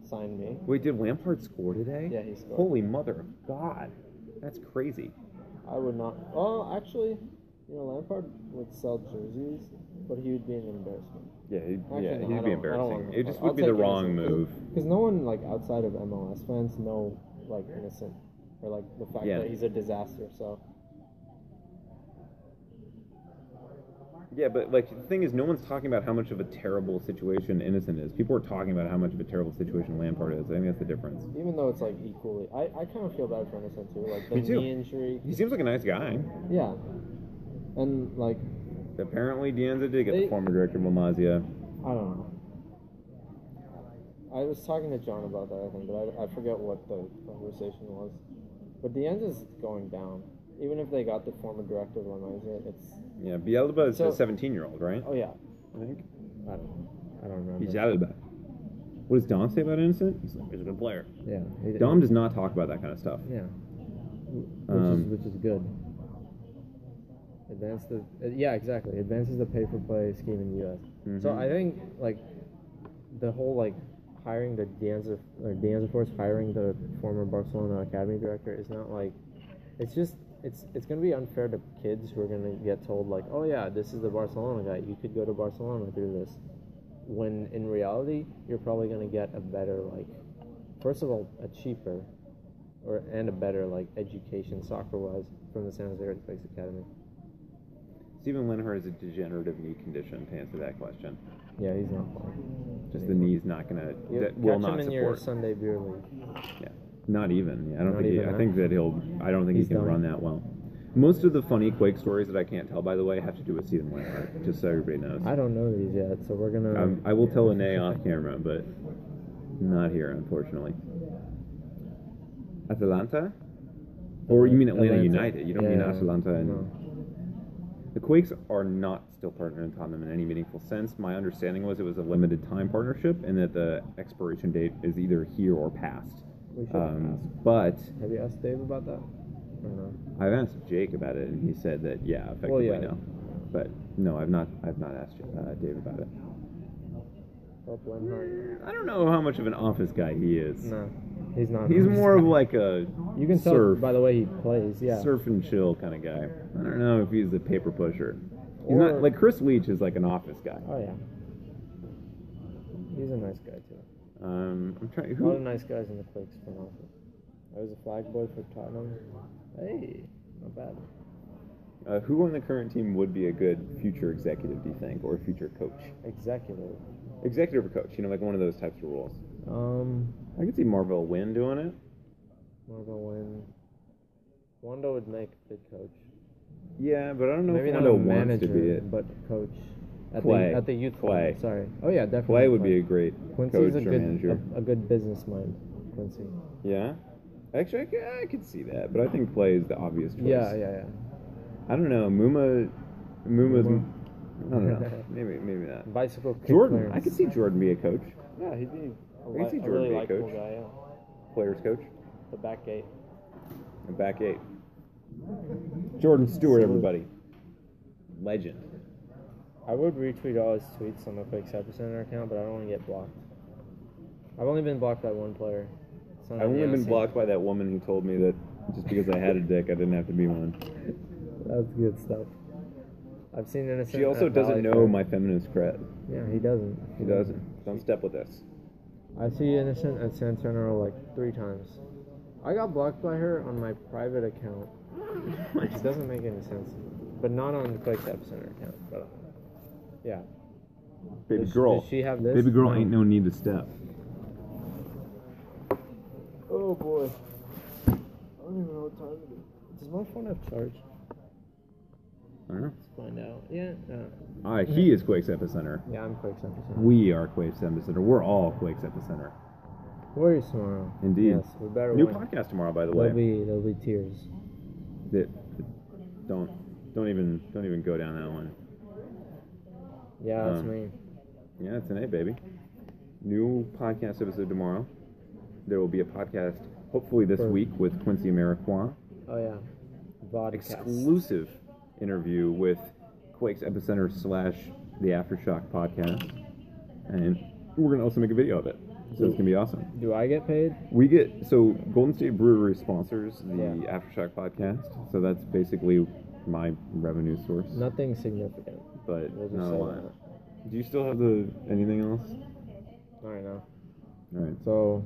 Speaker 2: sign me.
Speaker 1: Wait, did Lampard score today?
Speaker 2: Yeah, he scored.
Speaker 1: Holy mother of God, that's crazy.
Speaker 2: I would not. Well, actually, you know, Lampard would sell jerseys, but he would be an embarrassment.
Speaker 1: Yeah, he,
Speaker 2: Actually,
Speaker 1: yeah,
Speaker 2: no,
Speaker 1: he'd be
Speaker 2: don't- I don't want
Speaker 1: embarrassing. It just
Speaker 2: I'll
Speaker 1: would be the
Speaker 2: take
Speaker 1: wrong
Speaker 2: innocent,
Speaker 1: move.
Speaker 2: Because no one like outside of MLS fans know like innocent or like the fact
Speaker 1: Yeah.
Speaker 2: that he's a disaster. So
Speaker 1: Yeah, but like the thing is, no one's talking about how much of a terrible situation Innocent is. People are talking about how much of a terrible situation Lampard is. I think that's the difference.
Speaker 2: even though it's like equally, I, I kind of feel bad for innocent too. Like the
Speaker 1: Me too.
Speaker 2: knee injury.
Speaker 1: He seems like a nice guy.
Speaker 2: Yeah, and like
Speaker 1: Apparently, De Anza did get
Speaker 2: They-
Speaker 1: the former director of La Masia.
Speaker 2: I don't know. I was talking to John about that, I think, but I, I forget what the conversation was. But De Anza's going down. Even if they got the former director of La Masia, it's
Speaker 1: Yeah, Bielba is
Speaker 2: So-
Speaker 1: a 17 year old, right?
Speaker 2: oh yeah,
Speaker 1: I think.
Speaker 2: I don't know. I don't remember.
Speaker 1: Bielba. What does Dom say about Innocent? He's like, he's a good player.
Speaker 2: yeah, he-
Speaker 1: Dom does not talk about that kind of stuff.
Speaker 2: Yeah, which
Speaker 1: Um,
Speaker 2: is which is good. Advance the uh, yeah exactly advances the pay for play scheme in the U.S. So
Speaker 1: Mhm.
Speaker 2: I think like the whole like hiring the Danza or De Anza Force hiring the former Barcelona academy director is not like it's just it's it's gonna be unfair to kids who are gonna get told like oh yeah this is the Barcelona guy you could go to Barcelona through this when in reality you're probably gonna get a better like first of all a cheaper or and a better like education soccer wise from the San Jose Earthquakes Academy.
Speaker 1: Stephen Lenhart has a degenerative knee condition. To answer that question,
Speaker 2: Yeah, he's not playing.
Speaker 1: just the knee's not gonna,
Speaker 2: You
Speaker 1: that will not
Speaker 2: him in your
Speaker 1: support.
Speaker 2: Sunday beer league.
Speaker 1: Yeah, not even. Yeah, I don't
Speaker 2: Not
Speaker 1: think. He, I think that he'll. I don't think
Speaker 2: He's
Speaker 1: he can
Speaker 2: done.
Speaker 1: run that well. Most of the funny Quake stories that I can't tell, by the way, have to do with Stephen Lenhart. Just so everybody knows.
Speaker 2: I don't know these yet, so we're gonna.
Speaker 1: Um, I will tell Ane off camera, but not here, unfortunately. Atalanta? Or you mean Atlanta,
Speaker 2: Atlanta.
Speaker 1: United? You don't mean
Speaker 2: Yeah,
Speaker 1: Atalanta and
Speaker 2: no.
Speaker 1: The Quakes are not still partnering with Tottenham in any meaningful sense. My understanding was it was a limited time partnership and that the expiration date is either here or past.
Speaker 2: We should
Speaker 1: Um,
Speaker 2: ask.
Speaker 1: but
Speaker 2: Have you asked Dave about that? No?
Speaker 1: I've asked Jake about it, and he said that yeah, effectively
Speaker 2: Well, yeah.
Speaker 1: no. But no, I've not. I've not asked uh, Dave about it. I don't know how much of an office guy he is.
Speaker 2: No, he's not.
Speaker 1: He's more of like a
Speaker 2: You can tell
Speaker 1: surf,
Speaker 2: by the way he plays. Yeah.
Speaker 1: surf and chill kind of guy. I don't know if he's a paper pusher. He's
Speaker 2: Or-
Speaker 1: not like Chris Leach is like an office guy.
Speaker 2: Oh yeah. He's a nice guy too.
Speaker 1: Um, I'm trying.
Speaker 2: A lot of
Speaker 1: Who?
Speaker 2: nice guys in the Quakes front office. I was a flag boy for Tottenham. Hey, not bad.
Speaker 1: Uh, who on the current team would be a good future executive? Do you think, or future coach?
Speaker 2: Executive.
Speaker 1: Executive or coach? You know, like one of those types of roles.
Speaker 2: Um,
Speaker 1: I could see Marvell Wynne doing it.
Speaker 2: Marvell Wynne. Wondo would make a good coach.
Speaker 1: Yeah, but I don't know
Speaker 2: Maybe
Speaker 1: if
Speaker 2: not
Speaker 1: Wondo
Speaker 2: a
Speaker 1: wants
Speaker 2: manager,
Speaker 1: to be it.
Speaker 2: but coach. At
Speaker 1: Clay.
Speaker 2: the at the youth
Speaker 1: Clay.
Speaker 2: level, Sorry. Oh yeah, definitely.
Speaker 1: Clay would be a great
Speaker 2: Quincy's
Speaker 1: coach
Speaker 2: a
Speaker 1: or
Speaker 2: good
Speaker 1: manager.
Speaker 2: a, a good business mind. Quincy.
Speaker 1: Yeah. Actually, I could, I could see that, but I think Clay is the obvious choice.
Speaker 2: Yeah, yeah, yeah.
Speaker 1: I don't know. Muma, Muma's.
Speaker 2: Muma.
Speaker 1: I don't know. maybe, maybe not.
Speaker 2: Bicycle kick
Speaker 1: Jordan.
Speaker 2: clearance.
Speaker 1: I could see Jordan be a coach,
Speaker 2: Yeah, he'd be
Speaker 1: I
Speaker 2: li-
Speaker 1: see
Speaker 2: a
Speaker 1: Jordan
Speaker 2: really
Speaker 1: be a
Speaker 2: likable
Speaker 1: coach.
Speaker 2: guy. Yeah.
Speaker 1: players coach,
Speaker 2: The back gate.
Speaker 1: and back eight. Jordan Stewart, everybody. Legend.
Speaker 2: I would retweet all his tweets on the Quakes Epicenter account, but I don't want to get blocked. I've only been blocked by one player.
Speaker 1: I've only been blocked by that woman who told me that just because I had a dick, I didn't have to be one.
Speaker 2: That's good stuff. I've seen innocent.
Speaker 1: She also doesn't know my feminist cred.
Speaker 2: Yeah, he doesn't.
Speaker 1: He doesn't. Don't step with this.
Speaker 2: I see innocent at Santana like three times. I got blocked by her on my private account, which doesn't make any sense. But not on the Quake Epicenter account. But uh, yeah.
Speaker 1: Baby
Speaker 2: Does-
Speaker 1: girl.
Speaker 2: does she have this?
Speaker 1: Baby girl
Speaker 2: No.
Speaker 1: ain't no need to step.
Speaker 2: Oh boy. I don't even know what time it is. Does my phone have charge?
Speaker 1: I don't know.
Speaker 2: Let's find out. Yeah. Uh,
Speaker 1: he is Quake's epicenter.
Speaker 2: yeah, I'm Quake's Epicenter.
Speaker 1: We are Quake's epicenter. We're all Quake's epicenter.
Speaker 2: Warriors tomorrow.
Speaker 1: Indeed.
Speaker 2: Yes, we better
Speaker 1: New
Speaker 2: win.
Speaker 1: podcast tomorrow, by the
Speaker 2: There'll
Speaker 1: way.
Speaker 2: be there'll be tears.
Speaker 1: That- don't don't even don't even go down that one.
Speaker 2: Yeah, that's
Speaker 1: Um,
Speaker 2: me.
Speaker 1: Yeah, it's an A, baby. New podcast episode tomorrow. There will be a podcast, hopefully this
Speaker 2: For-
Speaker 1: week, with Quincy Amarikwa.
Speaker 2: Oh yeah. Vodcast.
Speaker 1: Exclusive interview with Quake's Epicenter slash the Aftershock podcast. And we're going to also make a video of it. So it's going to be awesome.
Speaker 2: Do I get paid?
Speaker 1: We get, so Golden State Brewery sponsors the
Speaker 2: Yeah.
Speaker 1: Aftershock podcast. So that's basically my revenue source.
Speaker 2: Nothing significant.
Speaker 1: but
Speaker 2: We'll
Speaker 1: not a lot.
Speaker 2: that.
Speaker 1: Do you still have the anything else?
Speaker 2: All right now.
Speaker 1: All right.
Speaker 2: So,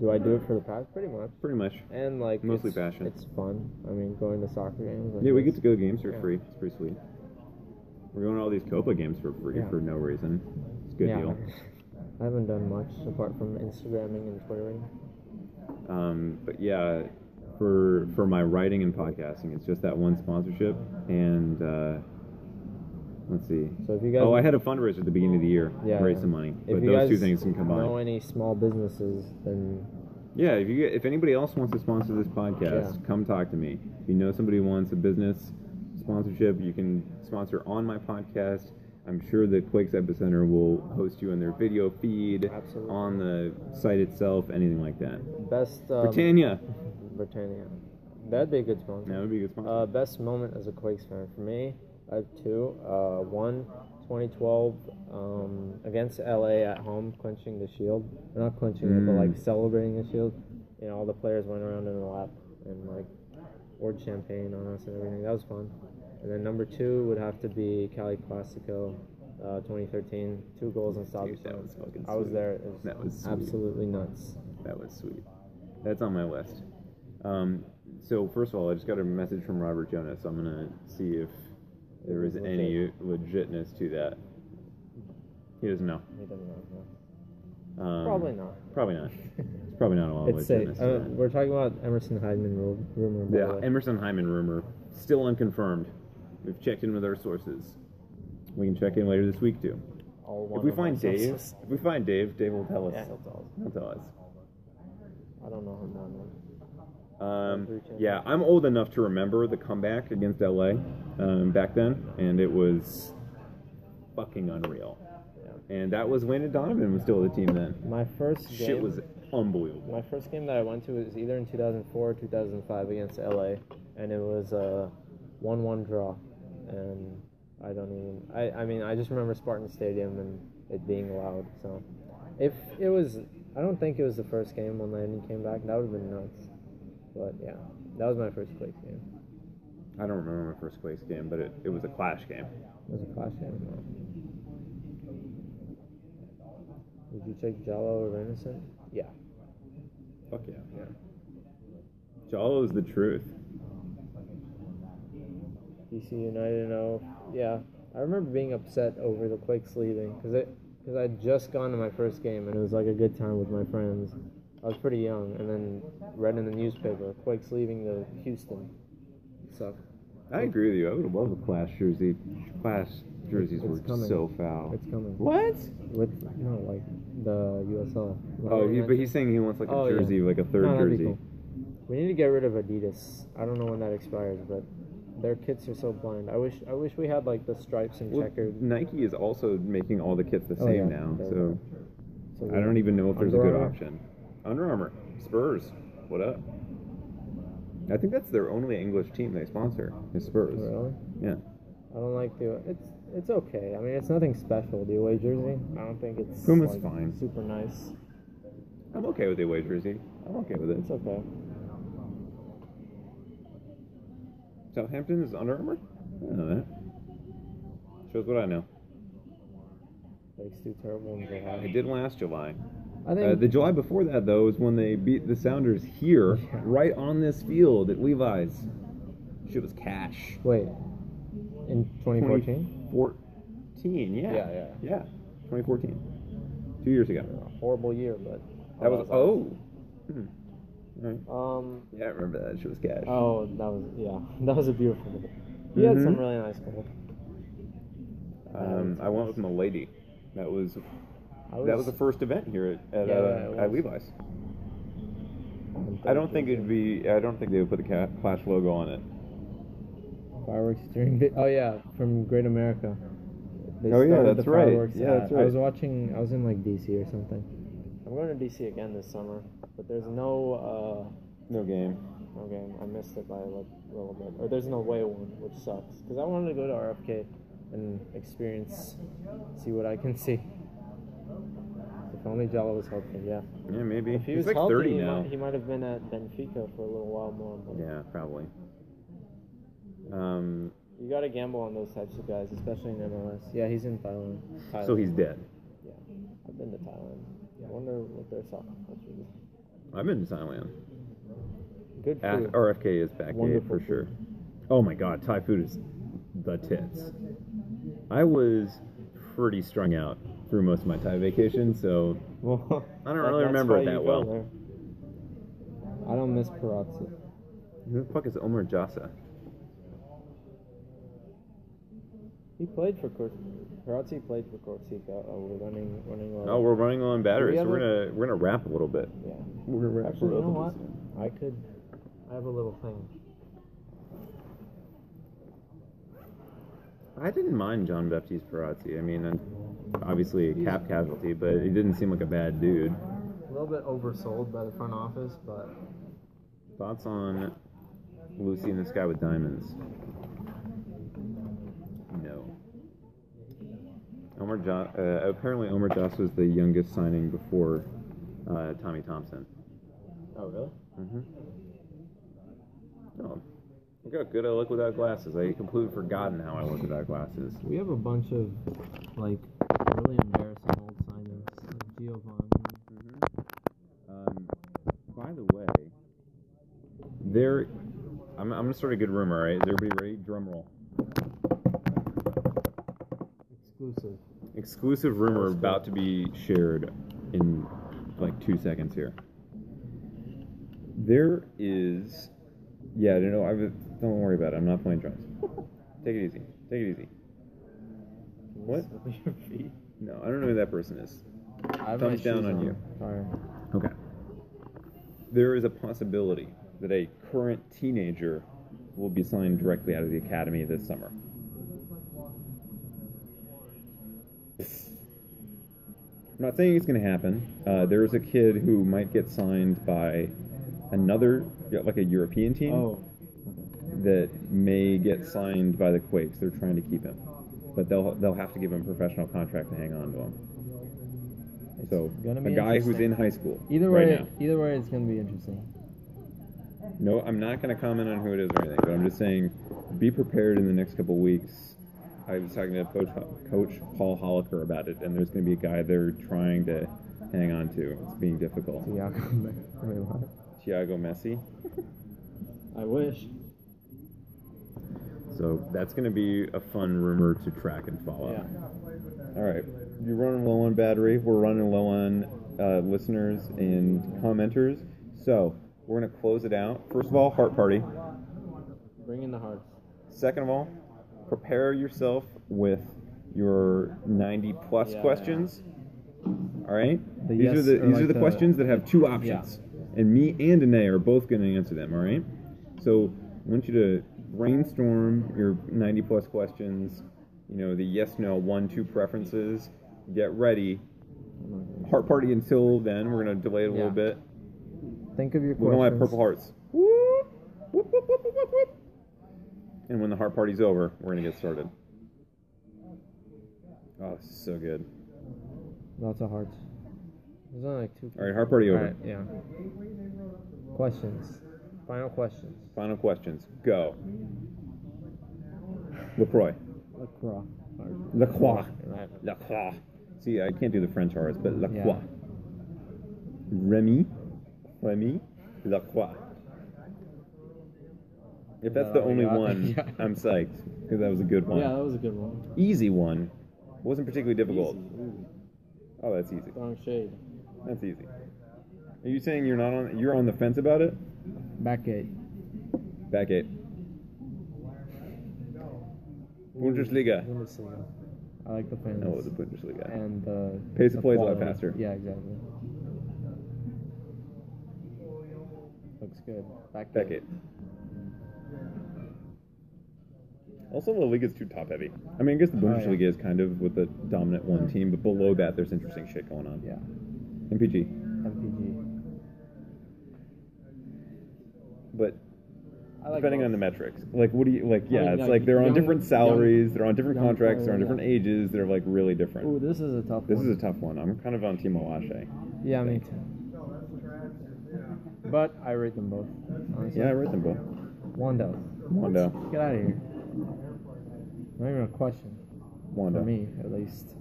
Speaker 2: do I do it for the past? Pretty much.
Speaker 1: Pretty much.
Speaker 2: And like
Speaker 1: Mostly
Speaker 2: it's,
Speaker 1: passion.
Speaker 2: It's fun. I mean, going to soccer games. Like
Speaker 1: Yeah, we get to go to games for
Speaker 2: Yeah.
Speaker 1: free. It's pretty sweet. We're going to all these Copa games for free
Speaker 2: Yeah.
Speaker 1: for no reason. It's a good
Speaker 2: yeah.
Speaker 1: deal.
Speaker 2: I haven't done much apart from Instagramming and Twittering.
Speaker 1: Um, but yeah, for for my writing and podcasting, it's just that one sponsorship. And uh, let's see.
Speaker 2: So if you guys
Speaker 1: Oh, I had a fundraiser at the beginning of the year.
Speaker 2: Yeah,
Speaker 1: raise some money.
Speaker 2: if
Speaker 1: But
Speaker 2: you
Speaker 1: those
Speaker 2: guys
Speaker 1: two things can combine.
Speaker 2: know any small businesses, then
Speaker 1: Yeah, if you if anybody else wants to sponsor this podcast,
Speaker 2: Yeah.
Speaker 1: come talk to me. If you know somebody who wants a business sponsorship, you can sponsor on my podcast. I'm sure the Quakes Epicenter will host you in their video feed,
Speaker 2: Absolutely.
Speaker 1: on the site itself, anything like that.
Speaker 2: best um,
Speaker 1: Britannia,
Speaker 2: Britannia. That'd be a good sponsor.
Speaker 1: that would be a good sponsor.
Speaker 2: Uh, best moment as a Quakes fan for me, I have two. Uh, one, 2012 um, against LA at home, clinching the shield. Or not clinching it, but
Speaker 1: Mm.
Speaker 2: like celebrating the shield. You know, all the players went around in a lap and like poured champagne on us and everything. That was fun. And then number two would have to be Cali Classico, uh, 2013. Two goals and stoppage
Speaker 1: that was fucking sweet.
Speaker 2: I was there. It was,
Speaker 1: That was sweet.
Speaker 2: absolutely nuts.
Speaker 1: That was sweet. That's on my list. Um, so first of all, I just got a message from Robert Jonas. I'm gonna see if there
Speaker 2: was
Speaker 1: any legitness to that. He doesn't know.
Speaker 2: He doesn't know. no.
Speaker 1: Um,
Speaker 2: Probably not.
Speaker 1: Probably not. It's probably not a lot of
Speaker 2: It's
Speaker 1: legitness.
Speaker 2: Uh, we're talking about Emerson ru- rumor.
Speaker 1: Yeah. Emerson Hyndman rumor still unconfirmed. We've checked in with our sources. We can check in later this week too. If we find Dave,
Speaker 2: is-
Speaker 1: if we find Dave, Dave will tell us.
Speaker 2: Yeah, he'll tell us.
Speaker 1: He'll tell us.
Speaker 2: I don't know him that much.
Speaker 1: Um, yeah, I'm old enough to remember the comeback against LA um, back then, and it was fucking unreal.
Speaker 2: Yeah.
Speaker 1: And that was Landon Donovan was still the team then.
Speaker 2: My first game.
Speaker 1: Shit was unbelievable.
Speaker 2: My first game that I went to was either in 2004 or 2005 against LA, and it was a 1-1 draw. And I don't even. I, I mean, I just remember Spartan Stadium and it being loud. So, if it was, I don't think it was the first game when Landon came back. That would have been nuts. But yeah, that was my first Quakes game.
Speaker 1: I don't remember my first place game, but it, it was a clash game.
Speaker 2: It was a clash game. Would you take Djalo or Innocent? Yeah.
Speaker 1: Fuck yeah. Yeah. Djalo is the truth.
Speaker 2: DC United, no. Yeah, I remember being upset over the Quakes leaving because it because I'd just gone to my first game and it was like a good time with my friends. I was pretty young, and then read in the newspaper Quakes leaving to Houston. It sucked.
Speaker 1: I agree with you. I would have loved a clash jersey. Clash jerseys
Speaker 2: It's
Speaker 1: were
Speaker 2: coming.
Speaker 1: so foul.
Speaker 2: It's coming.
Speaker 1: What?
Speaker 2: With no like the USL.
Speaker 1: Oh, he, but he's saying he wants like a
Speaker 2: Oh, yeah.
Speaker 1: jersey, like a third
Speaker 2: No,
Speaker 1: jersey.
Speaker 2: cool. We need to get rid of Adidas. I don't know when that expires, but their kits are so bland. I wish I wish we had like the stripes and
Speaker 1: Well,
Speaker 2: checkered.
Speaker 1: Nike is also making all the kits the
Speaker 2: Oh,
Speaker 1: same
Speaker 2: yeah.
Speaker 1: now, so
Speaker 2: So
Speaker 1: I don't even know if there's a good option. Under Armour, Spurs, what up? I think that's their only English team they sponsor is Spurs.
Speaker 2: Really?
Speaker 1: Yeah.
Speaker 2: I don't like the. It's it's okay. I mean, it's nothing special. The away jersey. I don't think it's
Speaker 1: Puma's
Speaker 2: like,
Speaker 1: fine.
Speaker 2: Super nice.
Speaker 1: I'm okay with the away jersey. I'm okay with it.
Speaker 2: It's okay.
Speaker 1: Southampton is Under Armour? I know that. Shows what I know.
Speaker 2: Lakes do terrible.
Speaker 1: It did last July.
Speaker 2: I think
Speaker 1: Uh, the July before that, though, is when they beat the Sounders here,
Speaker 2: Yeah.
Speaker 1: right on this field at Levi's. Shit was cash.
Speaker 2: wait in 2014.
Speaker 1: 2014, yeah.
Speaker 2: Yeah, yeah.
Speaker 1: Yeah, 2014. Two years ago.
Speaker 2: A horrible year, but
Speaker 1: That was, oh. Hmm. Right.
Speaker 2: Um.
Speaker 1: Yeah, I remember that. Shit was cash.
Speaker 2: Oh, that was yeah. That was a beautiful. Goal. He had some really nice goals.
Speaker 1: Um, I went with my lady. That was
Speaker 2: I
Speaker 1: that was the first event here at at,
Speaker 2: Yeah,
Speaker 1: uh,
Speaker 2: yeah,
Speaker 1: at. Levi's. I don't think it'd be. I don't think they would put the Ca- Clash logo on it.
Speaker 2: fireworks during. Vi- oh yeah, from Great America. They
Speaker 1: Oh, yeah, that's right.
Speaker 2: fireworks
Speaker 1: Yeah,
Speaker 2: at-
Speaker 1: that's
Speaker 2: I was watching. I was in like DC or something. I'm going to DC again this summer, but there's no Uh,
Speaker 1: No game.
Speaker 2: no game. I missed it by like a little bit, or there's no away one, which sucks. Because I wanted to go to RFK and experience, see what I can see. If only Djalo was healthy, yeah.
Speaker 1: Yeah, maybe.
Speaker 2: If he
Speaker 1: He's
Speaker 2: was
Speaker 1: like
Speaker 2: healthy,
Speaker 1: 30
Speaker 2: he,
Speaker 1: now.
Speaker 2: Might, he might have been at Benfica for a little while more. But
Speaker 1: Yeah, probably. Um,
Speaker 2: You got to gamble on those types of guys, especially in MLS. Yeah, he's in Thailand. Thailand.
Speaker 1: so he's dead.
Speaker 2: Yeah, I've been to Thailand. I wonder what their soccer culture is.
Speaker 1: I've been to Thailand.
Speaker 2: Good
Speaker 1: Ah,
Speaker 2: food.
Speaker 1: RFK is back gate
Speaker 2: Wonderful
Speaker 1: for sure. Oh my god, Thai food is the tits. I was pretty strung out through most of my Thai vacation, so
Speaker 2: Well,
Speaker 1: I don't
Speaker 2: that-
Speaker 1: really remember it that well.
Speaker 2: there. I don't miss Pierazzi.
Speaker 1: who the fuck is Omar Jasa?
Speaker 2: He played for Cor- Pierazzi played for Corsica. Oh, we're running running low.
Speaker 1: Oh, we're running low on batteries,
Speaker 2: Do
Speaker 1: so
Speaker 2: we
Speaker 1: we're gonna we're gonna wrap a little bit.
Speaker 2: yeah.
Speaker 1: We're gonna wrap
Speaker 2: Actually, you know what?
Speaker 1: soon.
Speaker 2: I could. I have a little thing.
Speaker 1: I didn't mind John Baptiste Pierazzi. I mean, obviously a cap casualty, but he didn't seem like a bad dude.
Speaker 2: A little bit oversold by the front office, but
Speaker 1: Thoughts on Lucy in the Sky with Diamonds? No. Omar jo- uh, apparently Omar Joss was the youngest signing before uh, Tommy Thompson.
Speaker 2: oh really?
Speaker 1: Mm-hmm. No. Look how good I look without glasses. I completely forgotten how I look without glasses.
Speaker 2: We have a bunch of like really embarrassing old signings, like Giovanni.
Speaker 1: Um, by the way, there. I'm, I'm gonna start a good rumor. Right? Is everybody ready? Drum roll.
Speaker 2: Exclusive.
Speaker 1: Exclusive rumor
Speaker 2: Let's
Speaker 1: about to be shared in like two seconds here. There is. Yeah, no, I don't worry about it. I'm not playing drums. Take it easy. Take it easy. What?
Speaker 2: Your feet.
Speaker 1: No, I don't know who that person is.
Speaker 2: I have
Speaker 1: Thumbs
Speaker 2: my
Speaker 1: down
Speaker 2: shoes
Speaker 1: on you.
Speaker 2: Sorry.
Speaker 1: Okay. There is a possibility that a current teenager will be signed directly out of the academy this summer. I'm not saying it's going to happen. Uh, there is a kid who might get signed by another, like a European team,
Speaker 2: Oh,
Speaker 1: that may get signed by the Quakes. They're trying to keep him, but they'll they'll have to give him a professional contract to hang on to him. So
Speaker 2: gonna
Speaker 1: a guy who's in high school
Speaker 2: either
Speaker 1: right
Speaker 2: way,
Speaker 1: now.
Speaker 2: either way, it's gonna be interesting.
Speaker 1: No, I'm not going to comment on who it is or anything, but I'm just saying, be prepared in the next couple weeks. I was talking to Coach, Coach Paul Holocher about it, and there's going to be a guy they're trying to hang on to. It's being difficult.
Speaker 2: Tiago, wait, what?
Speaker 1: Thiago Messi.
Speaker 2: I wish.
Speaker 1: So that's going to be a fun rumor to track and follow.
Speaker 2: Yeah.
Speaker 1: All right, you're running low on battery. We're running low on uh, listeners and commenters. So we're going to close it out. First of all, heart party.
Speaker 2: Bring in the hearts.
Speaker 1: Second of all, prepare yourself with your 90 plus
Speaker 2: Yeah,
Speaker 1: questions. All right?
Speaker 2: The
Speaker 1: these
Speaker 2: yes
Speaker 1: are the these
Speaker 2: like
Speaker 1: are the,
Speaker 2: the-
Speaker 1: questions that have two options. And me and Danae are both going to answer them, all right? So, I want you to brainstorm your 90 plus questions, you know, the yes no 1 2 preferences. Get ready. Heart party until then. We're going to delay it a little
Speaker 2: Yeah.
Speaker 1: bit.
Speaker 2: Think of your
Speaker 1: We're
Speaker 2: questions.
Speaker 1: going to have purple hearts. Whoop, whoop, whoop, whoop, whoop, whoop. And when the heart party's over, we're going to get started. Oh, this is so good.
Speaker 2: Lots of hearts. There's only like two.
Speaker 1: All right, heart party over.
Speaker 2: All right, yeah. Questions. Final questions.
Speaker 1: Final questions. Go. Lacroix.
Speaker 2: LaCroix.
Speaker 1: Lacroix.
Speaker 2: Right.
Speaker 1: Lacroix. See, I can't do the French R's, but Lacroix.
Speaker 2: Yeah.
Speaker 1: Remy. Remy. Lacroix. If that's
Speaker 2: that
Speaker 1: the
Speaker 2: uh,
Speaker 1: only
Speaker 2: got?
Speaker 1: one,
Speaker 2: Yeah.
Speaker 1: I'm psyched because that was a good one.
Speaker 2: Yeah, that was a good one.
Speaker 1: Easy one. Wasn't particularly difficult. Oh, that's easy.
Speaker 2: Strong shade.
Speaker 1: That's easy. Are you saying you're not on? You're on the fence about it?
Speaker 2: Back eight.
Speaker 1: Back eight. Bundesliga.
Speaker 2: Bundesliga. I like the fans.
Speaker 1: Oh, the Bundesliga.
Speaker 2: and the
Speaker 1: Pace of play is a lot faster.
Speaker 2: Yeah, exactly. Looks good. Back,
Speaker 1: Back eight. Also, La Liga's too top heavy. I mean, I guess the
Speaker 2: Oh, yeah.
Speaker 1: Bundesliga is kind of with the dominant one team, but below that, there's interesting shit going on.
Speaker 2: Yeah.
Speaker 1: MPG.
Speaker 2: MPG.
Speaker 1: But
Speaker 2: like
Speaker 1: depending
Speaker 2: both.
Speaker 1: on the metrics, like, what do you like? Yeah,
Speaker 2: mean,
Speaker 1: it's
Speaker 2: like,
Speaker 1: like they're on
Speaker 2: young-
Speaker 1: different salaries, they're on different
Speaker 2: young
Speaker 1: contracts, they're on different
Speaker 2: yeah.
Speaker 1: ages. They're like really different.
Speaker 2: Ooh, this is a tough one.
Speaker 1: This
Speaker 2: one.
Speaker 1: is a tough one. I'm kind of on Team Alashe.
Speaker 2: Yeah, me too. But I rate them both. Honestly.
Speaker 1: Yeah, I rate them both.
Speaker 2: Wondo.
Speaker 1: Wondo.
Speaker 2: Get out of here. Not even a question.
Speaker 1: Wondo.
Speaker 2: For me, at least.